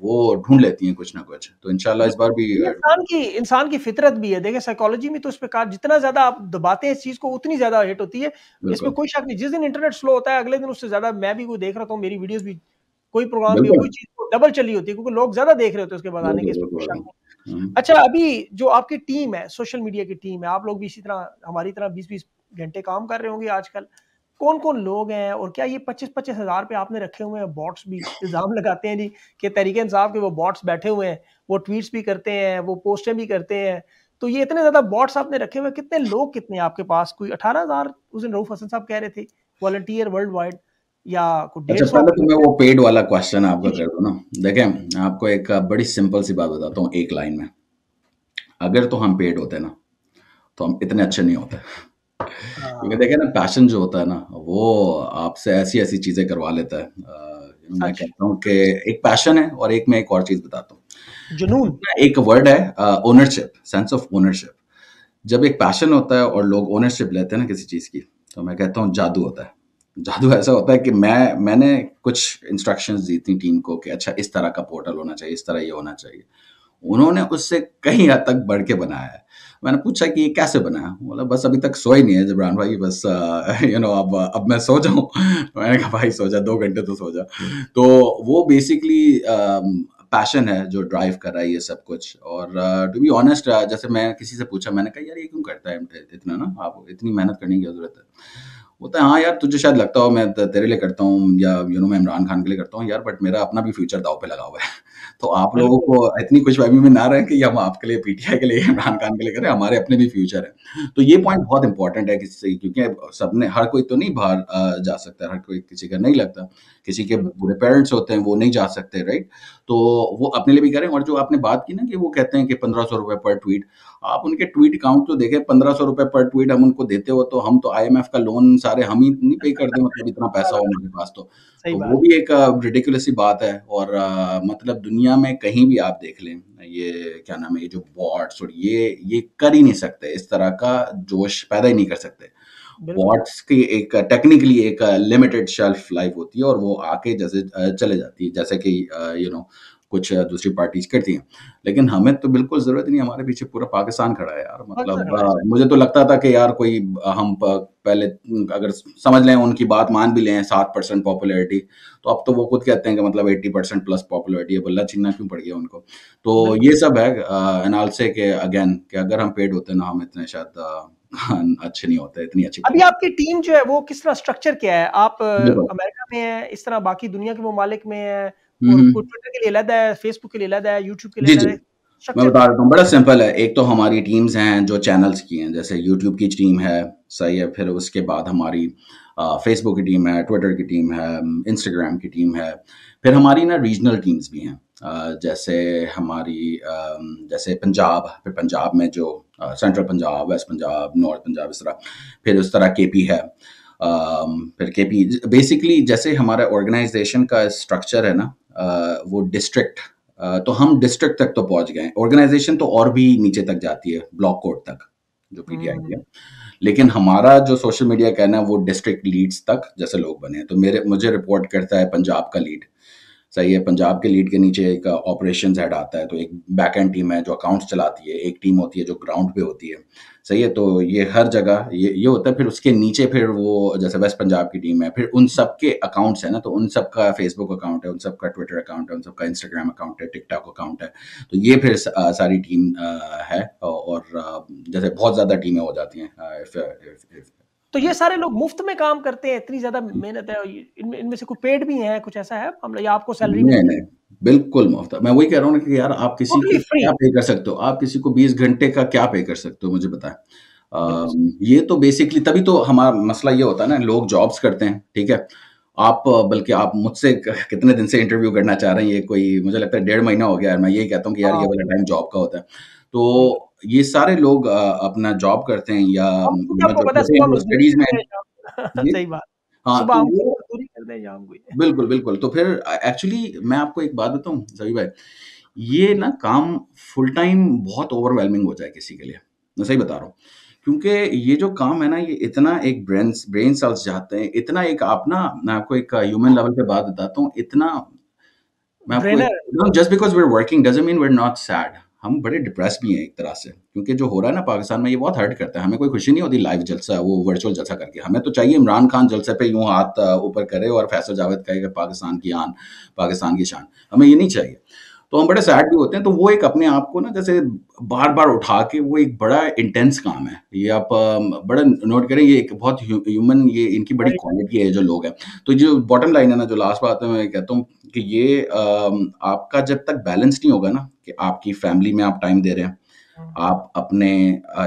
S2: वो ढूंढ लेती हैं कुछ ना कुछ। तो इनशाला इस बार भी
S1: इंसान की इंसान की फितरत भी है। देखिए साइकोलॉजी में तो इस प्रकार जितना ज़्यादा आप दबाते हैं इस चीज़ को उतनी ज़्यादा हिट होती है। इसमें कोई शक नहीं। जिस दिन इंटरनेट स्लो होता है अगले दिन उससे ज़्यादा मैं भी कोई देख रहा हूँ मेरी वीडियोस भी कोई प्रोग्राम भी कोई चीज़ डबल चली होती है क्योंकि लोग ज़्यादा देख रहे होते हैं उसके बाद आने के। अच्छा अभी जो आपकी टीम है सोशल मीडिया की टीम है आप लोग भी इसी तरह हमारी तरह बीस बीस घंटे काम कर रहे होंगे आजकल। कौन कौन लोग हैं और क्या ये पच्चीस पच्चीस हज़ार पे आपने रखे हुए हैं? बॉट्स भी इल्ज़ाम लगाते हैं जी कि तरीके इंसाफ के वो बॉट्स बैठे हुए हैं वो ट्वीट्स भी करते हैं वो पोस्टें भी करते हैं। तो ये इतने ज़्यादा बॉट्स आपने रखे हुए कितने लोग कितने आपके पास? कोई अठारह हज़ार? उस दिन रऊफ हसन साहब कह रहे थे वॉलंटियर वर्ल्ड वाइड या
S2: अच्छा पहले तो मैं वो पेड वाला क्वेश्चन आपको कर दूँ ना। देखें आपको एक बड़ी सिंपल सी बात बताता हूँ एक लाइन में। अगर तो हम पेड होते ना तो हम इतने अच्छे नहीं होते। क्योंकि हाँ। देखे ना पैशन जो होता है ना वो आपसे ऐसी ऐसी चीज़ें करवा लेता है। मैं कहता हूँ कि एक पैशन है और एक मैं एक और चीज़ बताता हूँ।
S1: जुनून।
S2: एक वर्ड है ओनरशिप सेंस ऑफ़ ओनरशिप जब एक पैशन होता है और लोग ओनरशिप लेते हैं ना किसी चीज़ की तो मैं कहता हूँ जादू होता है। जादू ऐसा होता है कि मैं मैंने कुछ इंस्ट्रक्शंस दी थी टीम को कि अच्छा इस तरह का पोर्टल होना चाहिए इस तरह ये होना चाहिए। उन्होंने उससे कहीं हद तक बढ़ के बनाया है। मैंने पूछा कि ये कैसे बना बोला, बस अभी तक सोए ही नहीं है जबरान भाई, बस यू नो अब अब मैं सो जाऊँ। मैंने कहा, भाई, सो जा, दो घंटे तो सो जा। तो वो बेसिकली पैशन है जो ड्राइव कर रहा है ये सब कुछ। और टू बी ऑनेस्ट जैसे मैं किसी से पूछा, मैंने कहा, यार, ये क्यों करता है? इतना ना, आप इतनी मेहनत करने की ज़रूरत है। होता है हाँ यार, तुझे शायद लगता हो, मैं तेरे लिए करता हूँ, या यू नो मैं इमरान खान के लिए करता हूँ, यार बट मेरा अपना भी फ्यूचर दाव पे लगा हुआ है। तो आप लोगों को इतनी खुश में ना रहे कि हम आपके लिए पीटीआई के लिए, इमरान खान के लिए करें, हमारे अपने भी फ्यूचर है। तो ये पॉइंट बहुत इंपॉर्टेंट है किसी क्योंकि सबने, हर कोई तो नहीं बाहर जा सकता हर कोई किसी का नहीं लगता। किसी के बुरे पेरेंट्स होते हैं वो नहीं जा सकते राइट तो वो अपने लिए भी करें और जो आपने बात की ना कि वो कहते हैं कि पंद्रह सौ रुपए पर ट्वीट आप उनके ट्वीट अकाउंट तो देखें पंद्रह सौ रुपए पर ट्वीट हम उनको देते हो तो हम तो आईएमएफ का लोन सारे हम ही नहीं पे कर दे मतलब इतना पैसा हो उनके पास तो, तो वो भी एक रिडिकुलस सी बात है और आ, मतलब दुनिया में कहीं भी आप देख लें ये क्या नाम है ये जो बॉट्स और ये ये कर ही नहीं सकते इस तरह का जोश पैदा ही नहीं कर सकते। बॉट्स की एक टेक्निकली एक लिमिटेड शेल्फ लाइफ होती है और वो आके जैसे चले जाती है जैसे कि यू नो कुछ दूसरी पार्टीज़ करती हैं। लेकिन हमें तो बिल्कुल ज़रूरत नहीं हमारे पीछे पूरा पाकिस्तान खड़ा है यार मतलब मुझे तो लगता था कि यार कोई हम पहले अगर समझ लें उनकी बात मान भी लें सात परसेंट पॉपुलरिटी तो अब तो वो खुद कहते हैं कि मतलब एट्टी परसेंट प्लस पॉपुलरिटी है बल्ला छीनना क्यों पड़ गया उनको? तो ये सब है एनाल से के अगेन कि अगर हम पेड होते ना हम इतने शायद अच्छे नहीं होते इतनी अच्छी
S1: अभी आपकी टीम जो है वो किस तरह स्ट्रक्चर क्या है? आप अमेरिका में है इस तरह बाकी दुनिया के ममालिक में है ट्विटर के लिए अलग है फेसबुक के लिए अलग है यूट्यूब के लिए अलग है
S2: मैं बता रहा हूँ? बड़ा सिंपल है। एक तो हमारी टीम्स हैं जो चैनल्स की हैं जैसे यूट्यूब की टीम है सही है फिर उसके बाद हमारी फेसबुक की टीम है ट्विटर की टीम है इंस्टाग्राम की टीम है फिर हमारी ना रीजनल टीम्स भी हैं। जैसे हमारी जैसे पंजाब फिर पंजाब में जो central Punjab west Punjab north Punjab इस तरह फिर उस तरह के पी है। फिर के पी बेसिकली जैसे हमारा ऑर्गेनाइजेशन का स्ट्रक्चर है ना वो डिस्ट्रिक्ट तो हम डिस्ट्रिक्ट तक तो पहुँच गए। ऑर्गेनाइजेशन तो और भी नीचे तक जाती है ब्लॉक कोर्ट तक जो पीटीआई की है। लेकिन हमारा जो सोशल मीडिया कहना है वो डिस्ट्रिक्ट लीड्स तक जैसे लोग बने हैं। तो मेरे मुझे रिपोर्ट करता है पंजाब का लीड सही है, पंजाब के लीड के नीचे एक ऑपरेशन हेड आता है तो एक बैक एंड टीम है जो अकाउंट्स चलाती है, एक टीम होती है जो ग्राउंड पे होती है। सही है तो ये हर जगह, ये ये होता है, फिर उसके नीचे फिर वो जैसे वेस्ट पंजाब की टीम है, फिर उन सब के अकाउंट्स है ना तो उन सब का फेसबुक अकाउंट है, उन सब का ट्विटर अकाउंट है, उन सब का इंस्टाग्राम अकाउंट है टिकटॉक अकाउंट है तो ये फिर सारी टीम है, और जैसे बहुत ज़्यादा टीमें हो जाती हैं
S1: तो ये सारे लोग मुफ़्त में काम करते हैं इतनी ज़्यादा मेहनत है इनमें इनमें से कोई पेड भी है कुछ ऐसा है? या आपको सैलरी
S2: नहीं नहीं बिल्कुल मुफ़्त मैं वही कह रहा हूँ कि यार आप किसी को क्या पे कर सकते हो? आप किसी को बीस घंटे का क्या पे कर सकते हो मुझे बताएँ ये तो बेसिकली तभी तो हमारा मसला ये होता है ना लोग जॉब्स करते हैं ठीक है? आप बल्कि आप मुझसे कितने दिन से इंटरव्यू करना चाह रहे हैं ये कोई मुझे लगता है डेढ़ महीना हो गया है मैं यही कहता हूँ कि यार ये हाँ। वाला टाइम जॉब का होता है। तो ये सारे लोग अपना जॉब करते हैं या स्टडीज़ में
S1: सही बात। हाँ तो
S2: बिल्कुल बिल्कुल। तो फिर एक्चुअली मैं आपको एक बात बताऊँ सभी भाई ये ना काम फुल टाइम बहुत ओवरवेलमिंग हो जाए किसी के लिए। मैं सही बता रहा हूँ। क्योंकि ये जो काम है ना ये इतना एक ब्रेन ब्रेन सेल्स जाते हैं इतना एक आप ना मैं आपको एक ह्यूमन लेवल पे बात बताता हूँ इतना मैं आपको just because we are working doesn't mean we are not sad हम बड़े डिप्रेस भी हैं एक तरह से, क्योंकि जो हो रहा है ना पाकिस्तान में ये बहुत हर्ट करता है। हमें कोई खुशी नहीं होती लाइव जलसा, वो वर्चुअल जलसा करके। हमें तो चाहिए इमरान खान जलसे पे यूँ हाथ ऊपर करे और फैसल जावेद कहे पाकिस्तान की आन, पाकिस्तान की शान। हमें ये नहीं चाहिए। तो हम बड़े सैड भी होते हैं। तो वो एक अपने आप को ना जैसे बार बार उठा के वो एक बड़ा इंटेंस काम है। ये आप बड़ा नोट करें ये एक बहुत ह्यूमन ये इनकी बड़ी क्वालिटी है जो लोग हैं। तो जो बॉटम लाइन है ना जो लास्ट बात है मैं कहता हूँ कि ये आपका जब तक बैलेंस नहीं होगा ना कि आपकी फैमिली में आप टाइम दे रहे हैं हाँ। आप अपने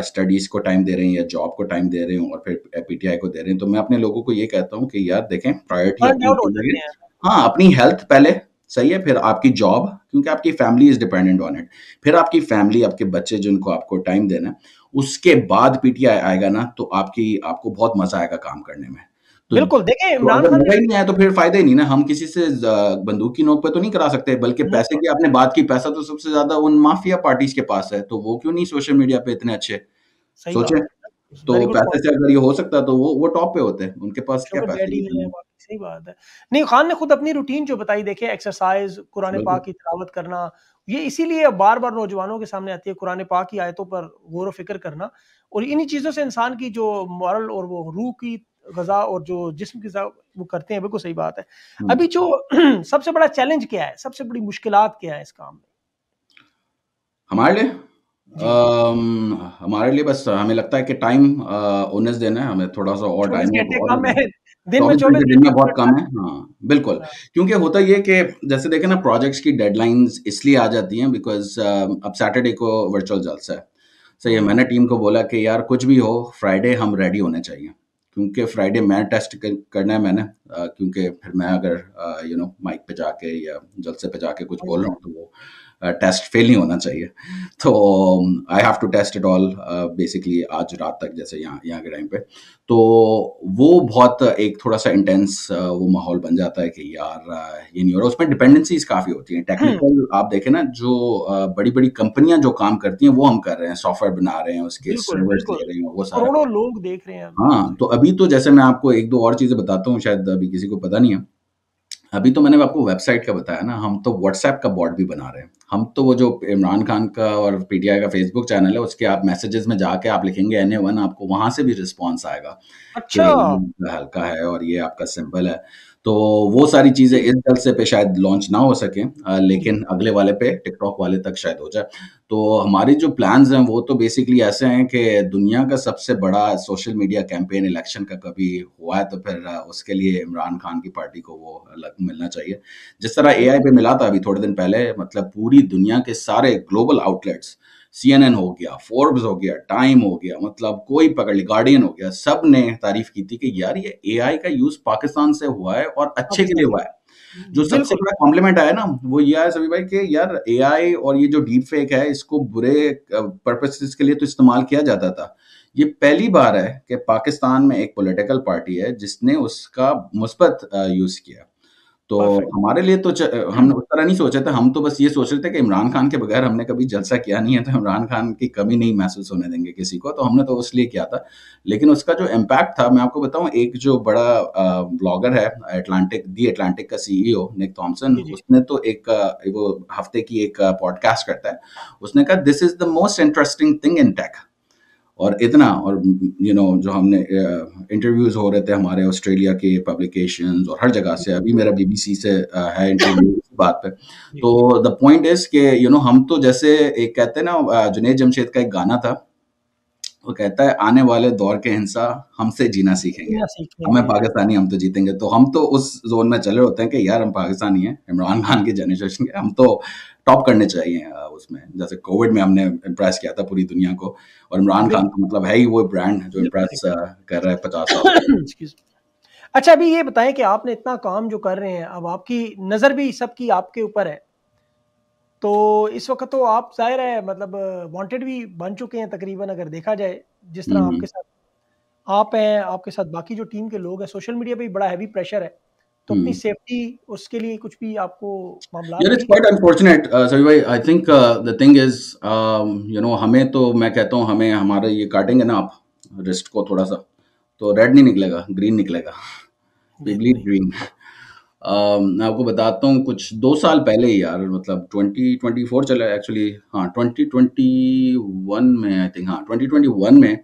S2: स्टडीज़ को टाइम दे रहे हैं या जॉब को टाइम दे रहे हैं और फिर पीटीआई को दे रहे हैं तो मैं अपने लोगों को ये कहता हूँ कि यार देखें प्रायोरिटी हाँ अपनी हेल्थ पहले सही है फिर आपकी जॉब क्योंकि आपकी family is dependent on it फिर आपकी फैमिली आपके बच्चे जिनको आपको टाइम देना है उसके बाद पीटीआई आएगा ना तो आपकी आपको बहुत मज़ा आएगा काम करने में।
S1: तो बिल्कुल देखें
S2: तो इमरान खान नहीं आया तो फिर फ़ायदा ही नहीं ना। हम किसी से बंदूक की नोक पे तो नहीं करा सकते बल्कि पैसे की आपने बात की पैसा तो सबसे ज़्यादा उन माफिया पार्टीज़ के पास है तो वो क्यों नहीं सोशल मीडिया पे इतने अच्छे? सोचे। तो पैसे से अगर ये हो सकता तो वो वो टॉप पे होते हैं उनके पास क्या पैसे
S1: सही बात है। नहीं खान ने खुद अपनी रूटीन जो बताई देखे एक्सरसाइज कुरान पाक की तिलावत करना ये इसीलिए बार बार नौजवानों के सामने आती है कुरान पाक की आयतों पर गौर व फ़िक्र करना और इन्हीं चीज़ों से इंसान की जो मॉरल और वो रूह की गजा और जो जिस्म की गजा वो करते हैं बिल्कुल सही बात है। हम्म। अभी जो सबसे बड़ा चैलेंज क्या है? सबसे बड़ी मुश्किल क्या है इस काम में?
S2: हमारे लिए? हमारे लिए बस हमें लगता है कि टाइम उन्नीस दिन है हमें थोड़ा सा और टाइम दिन में चौबीस दिन में बहुत कम है हाँ बिल्कुल हाँ। क्योंकि होता ये कि जैसे देखे ना प्रोजेक्ट्स की डेडलाइंस इसलिए आ जाती हैं बिकॉज़ अब सैटरडे को वर्चुअल जलसा है सही है हम्म। मैंने टीम को बोला कि यार कुछ भी हो फ्राइडे हम रेडी होने चाहिए क्योंकि फ्राइडे मैं टेस्ट कर, करना है मैंने क्योंकि फिर मैं अगर यू नो माइक पे जाके या जलसे पे जाके कुछ बोल रहा हूँ तो वो टेस्ट फेल नहीं होना चाहिए। तो I have to test it all basically आज रात तक जैसे यहाँ यहाँ के टाइम पे। तो वो बहुत एक थोड़ा सा इंटेंस वो माहौल बन जाता है कि यार ये नहीं हो रहा। उसमें डिपेंडेंसीज काफ़ी होती हैं। Technical hmm. आप देखें ना जो बड़ी बड़ी कंपनियाँ जो काम करती हैं वो हम कर रहे हैं। सॉफ्टवेयर बना रहे हैं उसके सर्वर्स
S1: दे रहे हैं वो सारा लोग देख रहे हैं
S2: हाँ तो अभी तो जैसे मैं आपको एक दो और चीज़ें बताता हूँ शायद अभी किसी को पता नहीं है। अभी तो मैंने आपको वेबसाइट का बताया ना हम तो व्हाट्सएप का बॉट भी बना रहे हैं। हम तो वो जो इमरान खान का और पीटीआई का फेसबुक चैनल है उसके आप मैसेजेस में जाके आप लिखेंगे एन ए वन आपको वहाँ से भी रिस्पॉन्स आएगा।
S1: अच्छा।
S2: हल्का है और ये आपका सिंपल है। तो वो सारी चीज़ें इस जलसे पे शायद लॉन्च ना हो सके लेकिन अगले वाले पे टिकटॉक वाले तक शायद हो जाए। तो हमारी जो प्लान्स हैं, वो तो बेसिकली ऐसे हैं कि दुनिया का सबसे बड़ा सोशल मीडिया कैंपेन इलेक्शन का कभी हुआ है तो फिर उसके लिए इमरान खान की पार्टी को वो अलग मिलना चाहिए। जिस तरह एआई पे मिला था अभी थोड़े दिन पहले मतलब पूरी दुनिया के सारे ग्लोबल आउटलेट्स सीएनएन हो गया फोर्ब्स हो गया टाइम हो गया मतलब कोई पकड़ ली गार्डियन हो गया सबने तारीफ़ की थी कि यार ये एआई का यूज़ पाकिस्तान से हुआ है और अच्छे के लिए हुआ है। जो सबसे बड़ा कॉम्प्लीमेंट आया ना वो ये है सभी भाई कि यार एआई और ये जो डीप फेक है इसको बुरे पर्पसेस के लिए तो इस्तेमाल किया जाता था। ये पहली बार है कि पाकिस्तान में एक पॉलिटिकल पार्टी है जिसने उसका मुस्बत यूज़ किया। तो हमारे लिए तो हमने उस तरह नहीं सोचे थे हम तो बस ये सोच रहे थे कि इमरान खान के बगैर हमने कभी जलसा किया नहीं है तो इमरान खान की कमी नहीं महसूस होने देंगे किसी को तो हमने तो उसलिए किया था। लेकिन उसका जो इम्पैक्ट था मैं आपको बताऊँ एक जो बड़ा ब्लॉगर है एटलांटिक दी एटलांटिक का सीईओ निक थॉमसन उसने तो एक वो हफ़्ते की एक पॉडकास्ट करता है। उसने कहा this is the most interesting thing in tech और इतना और यू नो जो हमने इंटरव्यूज़ हो रहे थे हमारे ऑस्ट्रेलिया के पब्लिकेशन और हर जगह से अभी मेरा बीबीसी से है इंटरव्यू बात पे। तो द पॉइंट इज़ के यू नो हम तो जैसे एक कहते हैं ना जुनेद जमशेद का एक गाना था वो कहता है आने वाले दौर के हिंसा हमसे जीना सीखेंगे। हमें पाकिस्तानी हम तो जीतेंगे। तो हम तो उस जोन में चले होते हैं कि यार हम पाकिस्तानी हैं इमरान खान के जनरेशन के हम तो टॉप करने चाहिए उसमें। जैसे कोविड में हमने इम्प्रेस किया था पूरी दुनिया को और इमरान खान तो मतलब है ही वो ब्रांड जो इम्प्रेस कर रहा है पचास साल।
S1: अच्छा अभी ये बताएँ कि आपने इतना काम जो कर रहे हैं अब आपकी नज़र भी सबकी आपके ऊपर है। तो इस वक्त तो आप ज़ाहिर है मतलब वांटेड भी बन चुके हैं तकरीबन अगर देखा जाए जिस तरह आपके साथ आप हैं आपके साथ बाकी जो टीम के लोग हैं सोशल मीडिया पे भी बड़ा हैवी प्रेशर है। तो अपनी सेफ्टी उसके लिए कुछ भी आपको मामला
S2: यार इट्स क्वाइट अनफॉर्चुनेट सभी भाई। I think the thing is you know हमें तो मैं कहता हूँ हमें हमारे ये काटेंगे ना आप रिस्ट को थोड़ा सा तो रेड नहीं निकलेगा ग्रीन निकलेगा। ग्रीन मैं आपको बताता हूँ कुछ दो साल पहले ही यार मतलब 2024 चला एक्चुअली हाँ 2021 में आई थिंक हाँ 2021 में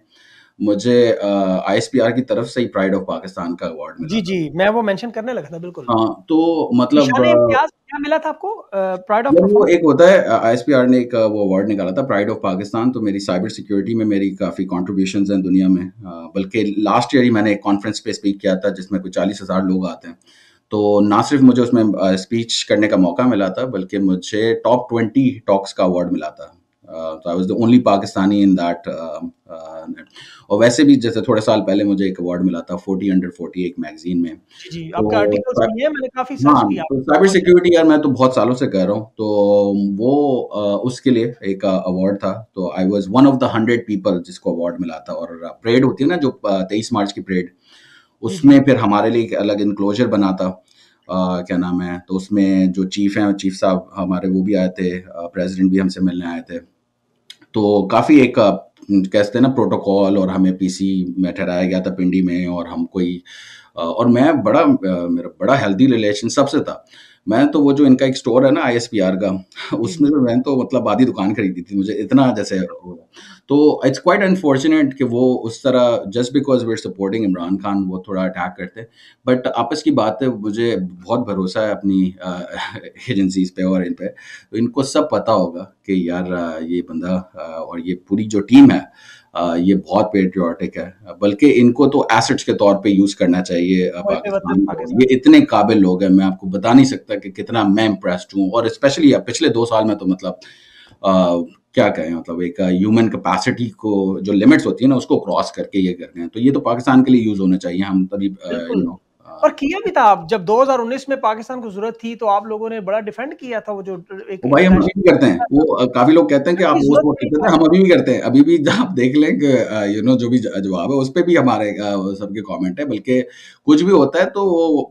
S2: मुझे आईएसपीआर की तरफ़ से ही प्राइड ऑफ़ पाकिस्तान का अवार्ड मिला
S1: जी जी मैं वो मेंशन करने लगा था बिल्कुल।
S2: हाँ तो मतलब
S1: क्या मिला था आपको प्राइड ऑफ़
S2: वो एक होता है आईएसपीआर ने एक वो अवार्ड निकाला था प्राइड ऑफ़ पाकिस्तान तो मेरी साइबर सिक्योरिटी में मेरी काफ़ी कॉन्ट्रीब्यूशन हैं दुनिया में। बल्कि लास्ट ईयर ही मैंने एक कॉन्फ्रेंस पे स्पीक किया था जिसमें कुछ चालीस हज़ार लोग आते हैं। तो ना सिर्फ़ मुझे उसमें स्पीच करने का मौका मिला था बल्कि मुझे टॉप ट्वेंटी टॉक्स का अवार्ड मिला था। तो I was the only Pakistani in that और वैसे भी जैसे थोड़े साल पहले मुझे एक अवार्ड मिला था 40 अंडर 40 एक मैगजीन में।
S1: जी आपका आर्टिकल है मैंने काफ़ी सर्च किया।
S2: तो साइबर सिक्योरिटी यार मैं तो बहुत सालों से कर रहा हूँ तो वो उसके लिए एक अवार्ड था। तो I was one of the hundred people जिसको अवार्ड मिला था और परेड होती है ना जो तेईस मार्च की परेड उसमें फिर हमारे लिए एक अलग इनक्लोजर बना था आ, क्या नाम है? तो उसमें जो चीफ हैं चीफ साहब हमारे वो भी आए थे। प्रेसिडेंट भी हमसे मिलने आए थे। तो काफ़ी एक कहते हैं ना प्रोटोकॉल और हमें पीसी में ठहराया गया था पिंडी में और हम कोई और मैं बड़ा मेरा बड़ा हेल्दी रिलेशन सबसे था। मैं तो वो जो इनका एक स्टोर है ना आईएसपीआर का उसमें तो मैंने तो मतलब आधी दुकान खरीदी थी मुझे इतना जैसे तो इट्स क्वाइट अनफॉर्चुनेट कि वो उस तरह just because we supporting Imran Khan वो थोड़ा अटैक करते। बट आपस की बात है मुझे बहुत भरोसा है अपनी एजेंसीज पे और इन पे। तो इनको सब पता होगा कि यार ये बंदा और ये पूरी जो टीम है ये बहुत पेट्रियाटिक है। बल्कि इनको तो एसेट्स के तौर पे यूज़ करना चाहिए पाकिस्तान ये इतने काबिल लोग हैं मैं आपको बता नहीं सकता कि कितना मैं इम्प्रेस्ड हूँ। और स्पेशली पिछले दो साल में तो मतलब आ, क्या कहें मतलब एक ह्यूमन कैपेसिटी को जो लिमिट्स होती है ना उसको क्रॉस करके ये कर रहे हैं। तो ये तो पाकिस्तान के लिए यूज़ होना चाहिए हम तभी यू नो
S1: और किया भी था आप जब 2019 में पाकिस्तान को ज़रूरत थी तो आप लोगों ने बड़ा डिफेंड किया था वो जो
S2: एक भाई हम अभी भी करते हैं। वो काफ़ी लोग कहते हैं कि आप वो सपोर्ट करते हैं हम अभी भी करते हैं। अभी भी आप देख लें कि यू नो जो भी जवाब है उस पर भी हमारे सबके कमेंट है। बल्कि कुछ भी होता है तो वो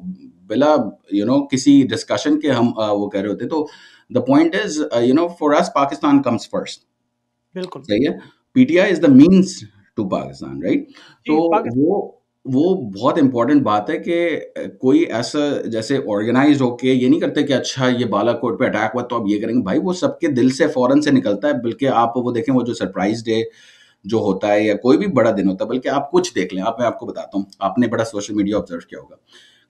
S2: बिला यू नो किसी डिस्कशन के हम वो कह रहे होते तो the point is you know for us Pakistan comes first
S1: बिल्कुल।
S2: सही है? PTI is the means to Pakistan right तो वो वो बहुत इंपॉर्टेंट बात है कि कोई ऐसा जैसे ऑर्गेनाइज़ होके ये नहीं करते कि अच्छा ये बालाकोट पे अटैक हुआ तो अब ये करेंगे। भाई वो सबके दिल से फ़ौरन से निकलता है बल्कि आप वो देखें वो जो सरप्राइज़ डे जो होता है या कोई भी बड़ा दिन होता है बल्कि आप कुछ देख लें। आप मैं आपको बताता हूँ, आपने बड़ा सोशल मीडिया ऑब्ज़र्व किया होगा।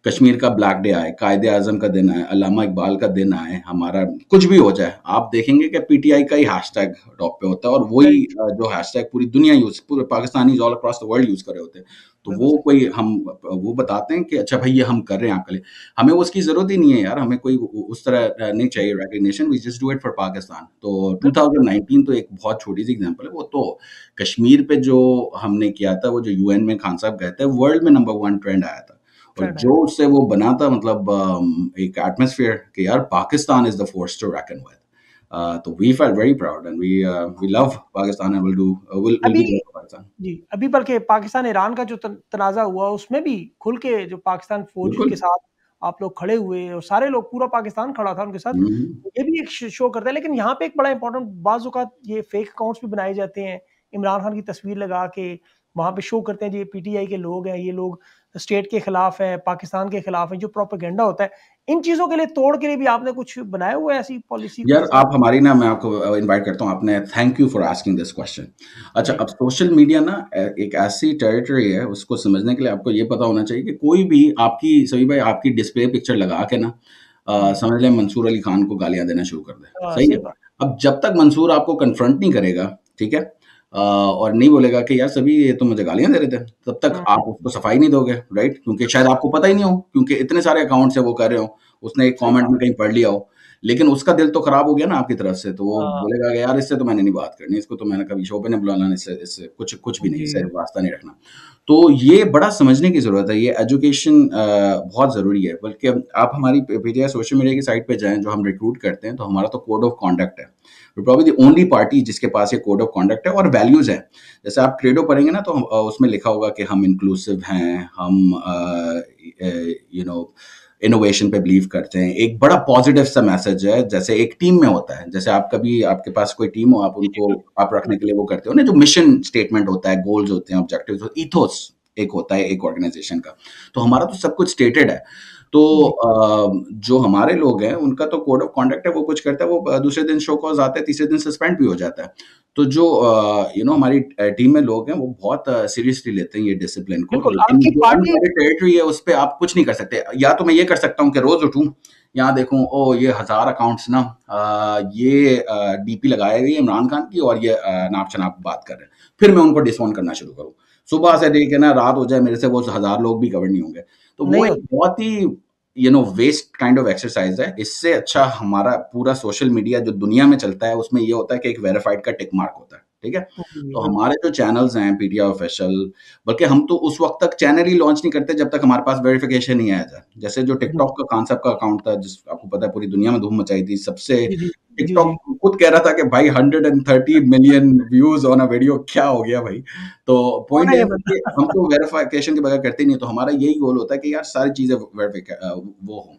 S2: कश्मीर का ब्लैक डे आए, कायदे आज़म का दिन आए, अल्लामा इकबाल का दिन आए, हमारा कुछ भी हो जाए, आप देखेंगे कि पीटीआई का ही हैशटैग टॉप पे होता है और वही जो हैशटैग पूरी दुनिया यूज़ पूरे Pakistani all across the world use कर रहे होते हैं। तो वो कोई हम वो बताते हैं कि अच्छा भाई ये हम कर रहे हैं आपके लिए। हमें उसकी ज़रूरत ही नहीं है यार, हमें कोई उस तरह नहीं चाहिए recognition, we just do it for Pakistan. तो 2019 तो एक बहुत छोटी-सी एग्ज़ाम्पल है, वो तो कश्मीर पे जो हमने किया था, वो जो यूएन में खान साहब गए थे, वर्ल्ड में नंबर वन ट्रेंड आया था। और जो उससे वो बना था मतलब एक एटमॉस्फेयर कि यार Pakistan is the force to reckon with तो we felt very proud and we we love Pakistan and will do will will be Pakistan.
S1: जी अभी बल्कि पाकिस्तान ईरान का जो तनाजा हुआ उसमें भी खुल के जो पाकिस्तान फौज के साथ आप लोग खड़े हुए और सारे लोग पूरा पाकिस्तान खड़ा था उनके साथ ये भी एक शो करता है। लेकिन यहाँ पे एक बड़ा इंपॉर्टेंट बाजुकात ये फेक अकाउंट्स भी बनाए जाते हैं। इमरान खान की तस्वीर लगा के वहाँ पे शो करते हैं जी पीटीआई के लोग हैं ये लोग स्टेट के खिलाफ है पाकिस्तान के खिलाफ है जो प्रोपेगेंडा होता है इन चीज़ों के लिए तोड़ के लिए भी आपने कुछ बनाया हुआ है ऐसी पॉलिसी
S2: यार आप हमारी ना मैं आपको इनवाइट करता हूँ आपने thank you for asking this question अच्छा अब सोशल मीडिया ना एक ऐसी टेरिटरी है उसको समझने के लिए आपको ये पता होना चाहिए कि कोई भी आपकी सभी भाई आपकी डिस्प्ले पिक्चर लगा के ना आ, समझ लें मंसूर अली खान को गालियाँ देना शुरू कर दे। हाँ, सही है? अब जब तक मंसूर आपको कन्फ्रंट नहीं करेगा ठीक है और नहीं बोलेगा कि यार सभी ये तो मुझे गालियाँ दे रहे थे तब तक हाँ। आप उसको सफ़ाई नहीं दोगे राइट क्योंकि शायद आपको पता ही नहीं हो क्योंकि इतने सारे अकाउंट से वो कर रहे हो उसने एक कमेंट में कहीं पढ़ लिया हो लेकिन उसका दिल तो खराब हो गया ना आपकी तरफ़ से तो वो हाँ। बोलेगा कि यार इससे तो मैंने नहीं बात करनी इसको तो मैंने कभी शो पे नहीं बुलाना इससे इससे कुछ कुछ भी नहीं इससे वास्ता नहीं रखना। तो ये बड़ा समझने की ज़रूरत है ये एजुकेशन बहुत ज़रूरी है बल्कि आप हमारी पीटीआई सोशल मीडिया की साइट पे जाएँ जो हम रिक्रूट करते हैं तो हमारा तो कोड ऑफ़ कॉन्डक्ट है। प्रॉब्ली द ओनली पार्टी जिसके पास ये कोड ऑफ़ कॉन्डक्ट है और वैल्यूज़ है। जैसे आप क्रेडो पढ़ेंगे ना तो उसमें लिखा होगा कि हम इंक्लूसिव हैं हम यू नो इनोवेशन पे बिलीव करते हैं। एक बड़ा पॉजिटिव सा मैसेज है जैसे एक टीम में होता है। जैसे आप कभी आपके पास कोई टीम हो आप उनको आप रखने के लिए वो करते हो ना जो मिशन स्टेटमेंट होता है गोल्स होते हैं ऑब्जेक्टिव्स इथोस एक होता है एक ऑर्गेनाइजेशन का। तो हमारा तो सब कुछ स्टेटेड है। तो जो हमारे लोग हैं उनका तो कोड ऑफ़ कॉन्डक्ट है वो कुछ करता है वो दूसरे दिन शो कॉज आते हैं तीसरे दिन सस्पेंड भी हो जाता है। तो जो यू नो हमारी टीम में लोग हैं वो बहुत सीरियसली लेते हैं ये डिसिप्लिन को। टेरिटरी है उस पर आप कुछ नहीं कर सकते। या तो मैं ये कर सकता हूँ कि रोज उठूँ यहाँ देखूँ ओ ये हज़ार अकाउंट्स ना आ, ये डीपी लगाए हुई है इमरान खान की और ये नाप चनाप बात कर रहे हैं। फिर मैं उनको डिस्काउंट करना शुरू करूँ। सुबह से देख ना रात हो जाए मेरे से वो हज़ार लोग भी कवर नहीं होंगे। तो वो एक बहुत ही you know waste kind of exercise है। इससे अच्छा हमारा पूरा सोशल मीडिया जो दुनिया में चलता है उसमें ये होता है कि एक वेरीफाइड का टिक मार्क होता है। ठीक है? तो हमारे जो चैनल्स हैं पीटीआई ऑफिशियल बल्कि हम तो उस वक्त तक चैनल ही लॉन्च नहीं करते जब तक हमारे पास वेरिफिकेशन नहीं आया था। जैसे जो टिकटॉक का कॉन्सेप्ट का अकाउंट था जिस आपको पता है पूरी दुनिया में धूम मचाई थी सबसे टिकटॉक खुद कह रहा था कि भाई 130 million views on a video क्या हो गया भाई? तो पॉइंट है हम तो वेरिफिकेशन के बगैर करते नहीं तो हमारा यही गोल होता है कि यार सारी चीज़ें वो हो।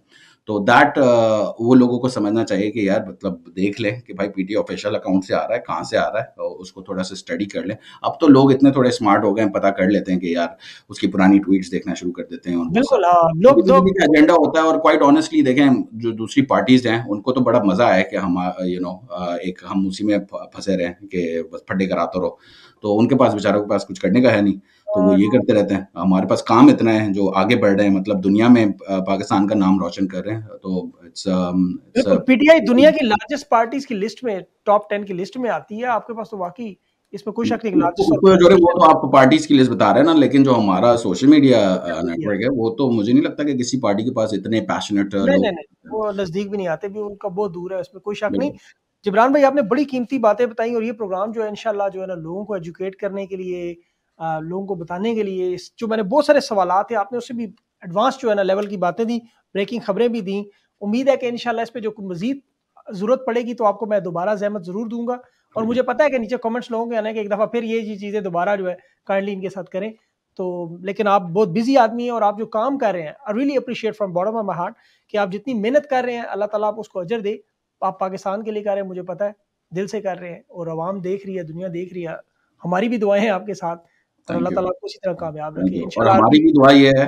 S2: तो दैट uh, वो लोगों को समझना चाहिए कि यार मतलब देख लें कि भाई पीटी ऑफिशियल अकाउंट से आ रहा है कहाँ से आ रहा है तो उसको थोड़ा सा स्टडी कर लें। अब तो लोग इतने थोड़े स्मार्ट हो गए हैं पता कर लेते हैं कि यार उसकी पुरानी ट्वीट्स देखना शुरू कर देते हैं बिल्कुल हाँ, लोग लोग एजेंडा होता है और क्वाइट ऑनेस्टली देखें जो दूसरी पार्टीज़ हैं उनको तो बड़ा मज़ा आया कि हम यू नो एक हम उसी में फंसे रहे कि बस फड्डे कराते रहो। तो उनके पास बेचारों के पास कुछ करने का है नहीं। तो वो ये करते रहते हैं। हमारे पास काम इतना है जो आगे बढ़ रहे हैं मतलब दुनिया में पाकिस्तान का नाम रोशन कर रहे हैं तो इट्स
S1: पीटीआई दुनिया की लार्जेस्ट पार्टीज़ की लिस्ट में टॉप टेन की लिस्ट में आती है आपके पास तो वाकई इसमें कोई शक नहीं
S2: तो जो वो तो आप पार्टीज़ की लिस्ट बता रहे हैं ना लेकिन जो हमारा सोशल मीडिया नेटवर्क है वो तो मुझे नहीं लगता कि किसी पार्टी के पास इतने पैशनेट
S1: नहीं नहीं वो नज़दीक भी नहीं आते भी उनका बहुत दूर है उसमें कोई शक नहीं। जिब्रान भाई आपने बड़ी कीमती बातें बताई और ये प्रोग्राम जो है इनशाला जो है ना लोगों को एजुकेट करने के लिए लोगों को बताने के लिए जो मैंने बहुत सारे सवाल थे आपने उससे भी एडवांस जो है ना लेवल की बातें दी ब्रेकिंग खबरें भी दी। उम्मीद है कि इनशाला इस पर जो मजीद ज़रूरत पड़ेगी तो आपको मैं दोबारा जहमत ज़रूर दूँगा। और मुझे पता है कि नीचे कमेंट्स लोगों के आने कि एक दफ़ा फिर ये चीज़ें दोबारा जो है काइंडली इनके साथ करें। तो लेकिन आप बहुत बिज़ी आदमी हैं और आप जो काम कर रहे हैं I really appreciate from bottom of my heart कि आप जितनी मेहनत कर रहे हैं, अल्लाह ताला आप उसको अजर दे। आप पाकिस्तान के लिए कर रहे हैं, मुझे पता है, दिल से कर रहे हैं और आवाम देख रही है, दुनिया देख रही है। हमारी भी दुआएँ हैं आपके साथ। अल्लाह ताला आपको इसी तरह कामयाब रखे।
S2: और हमारी भी दुआ ये है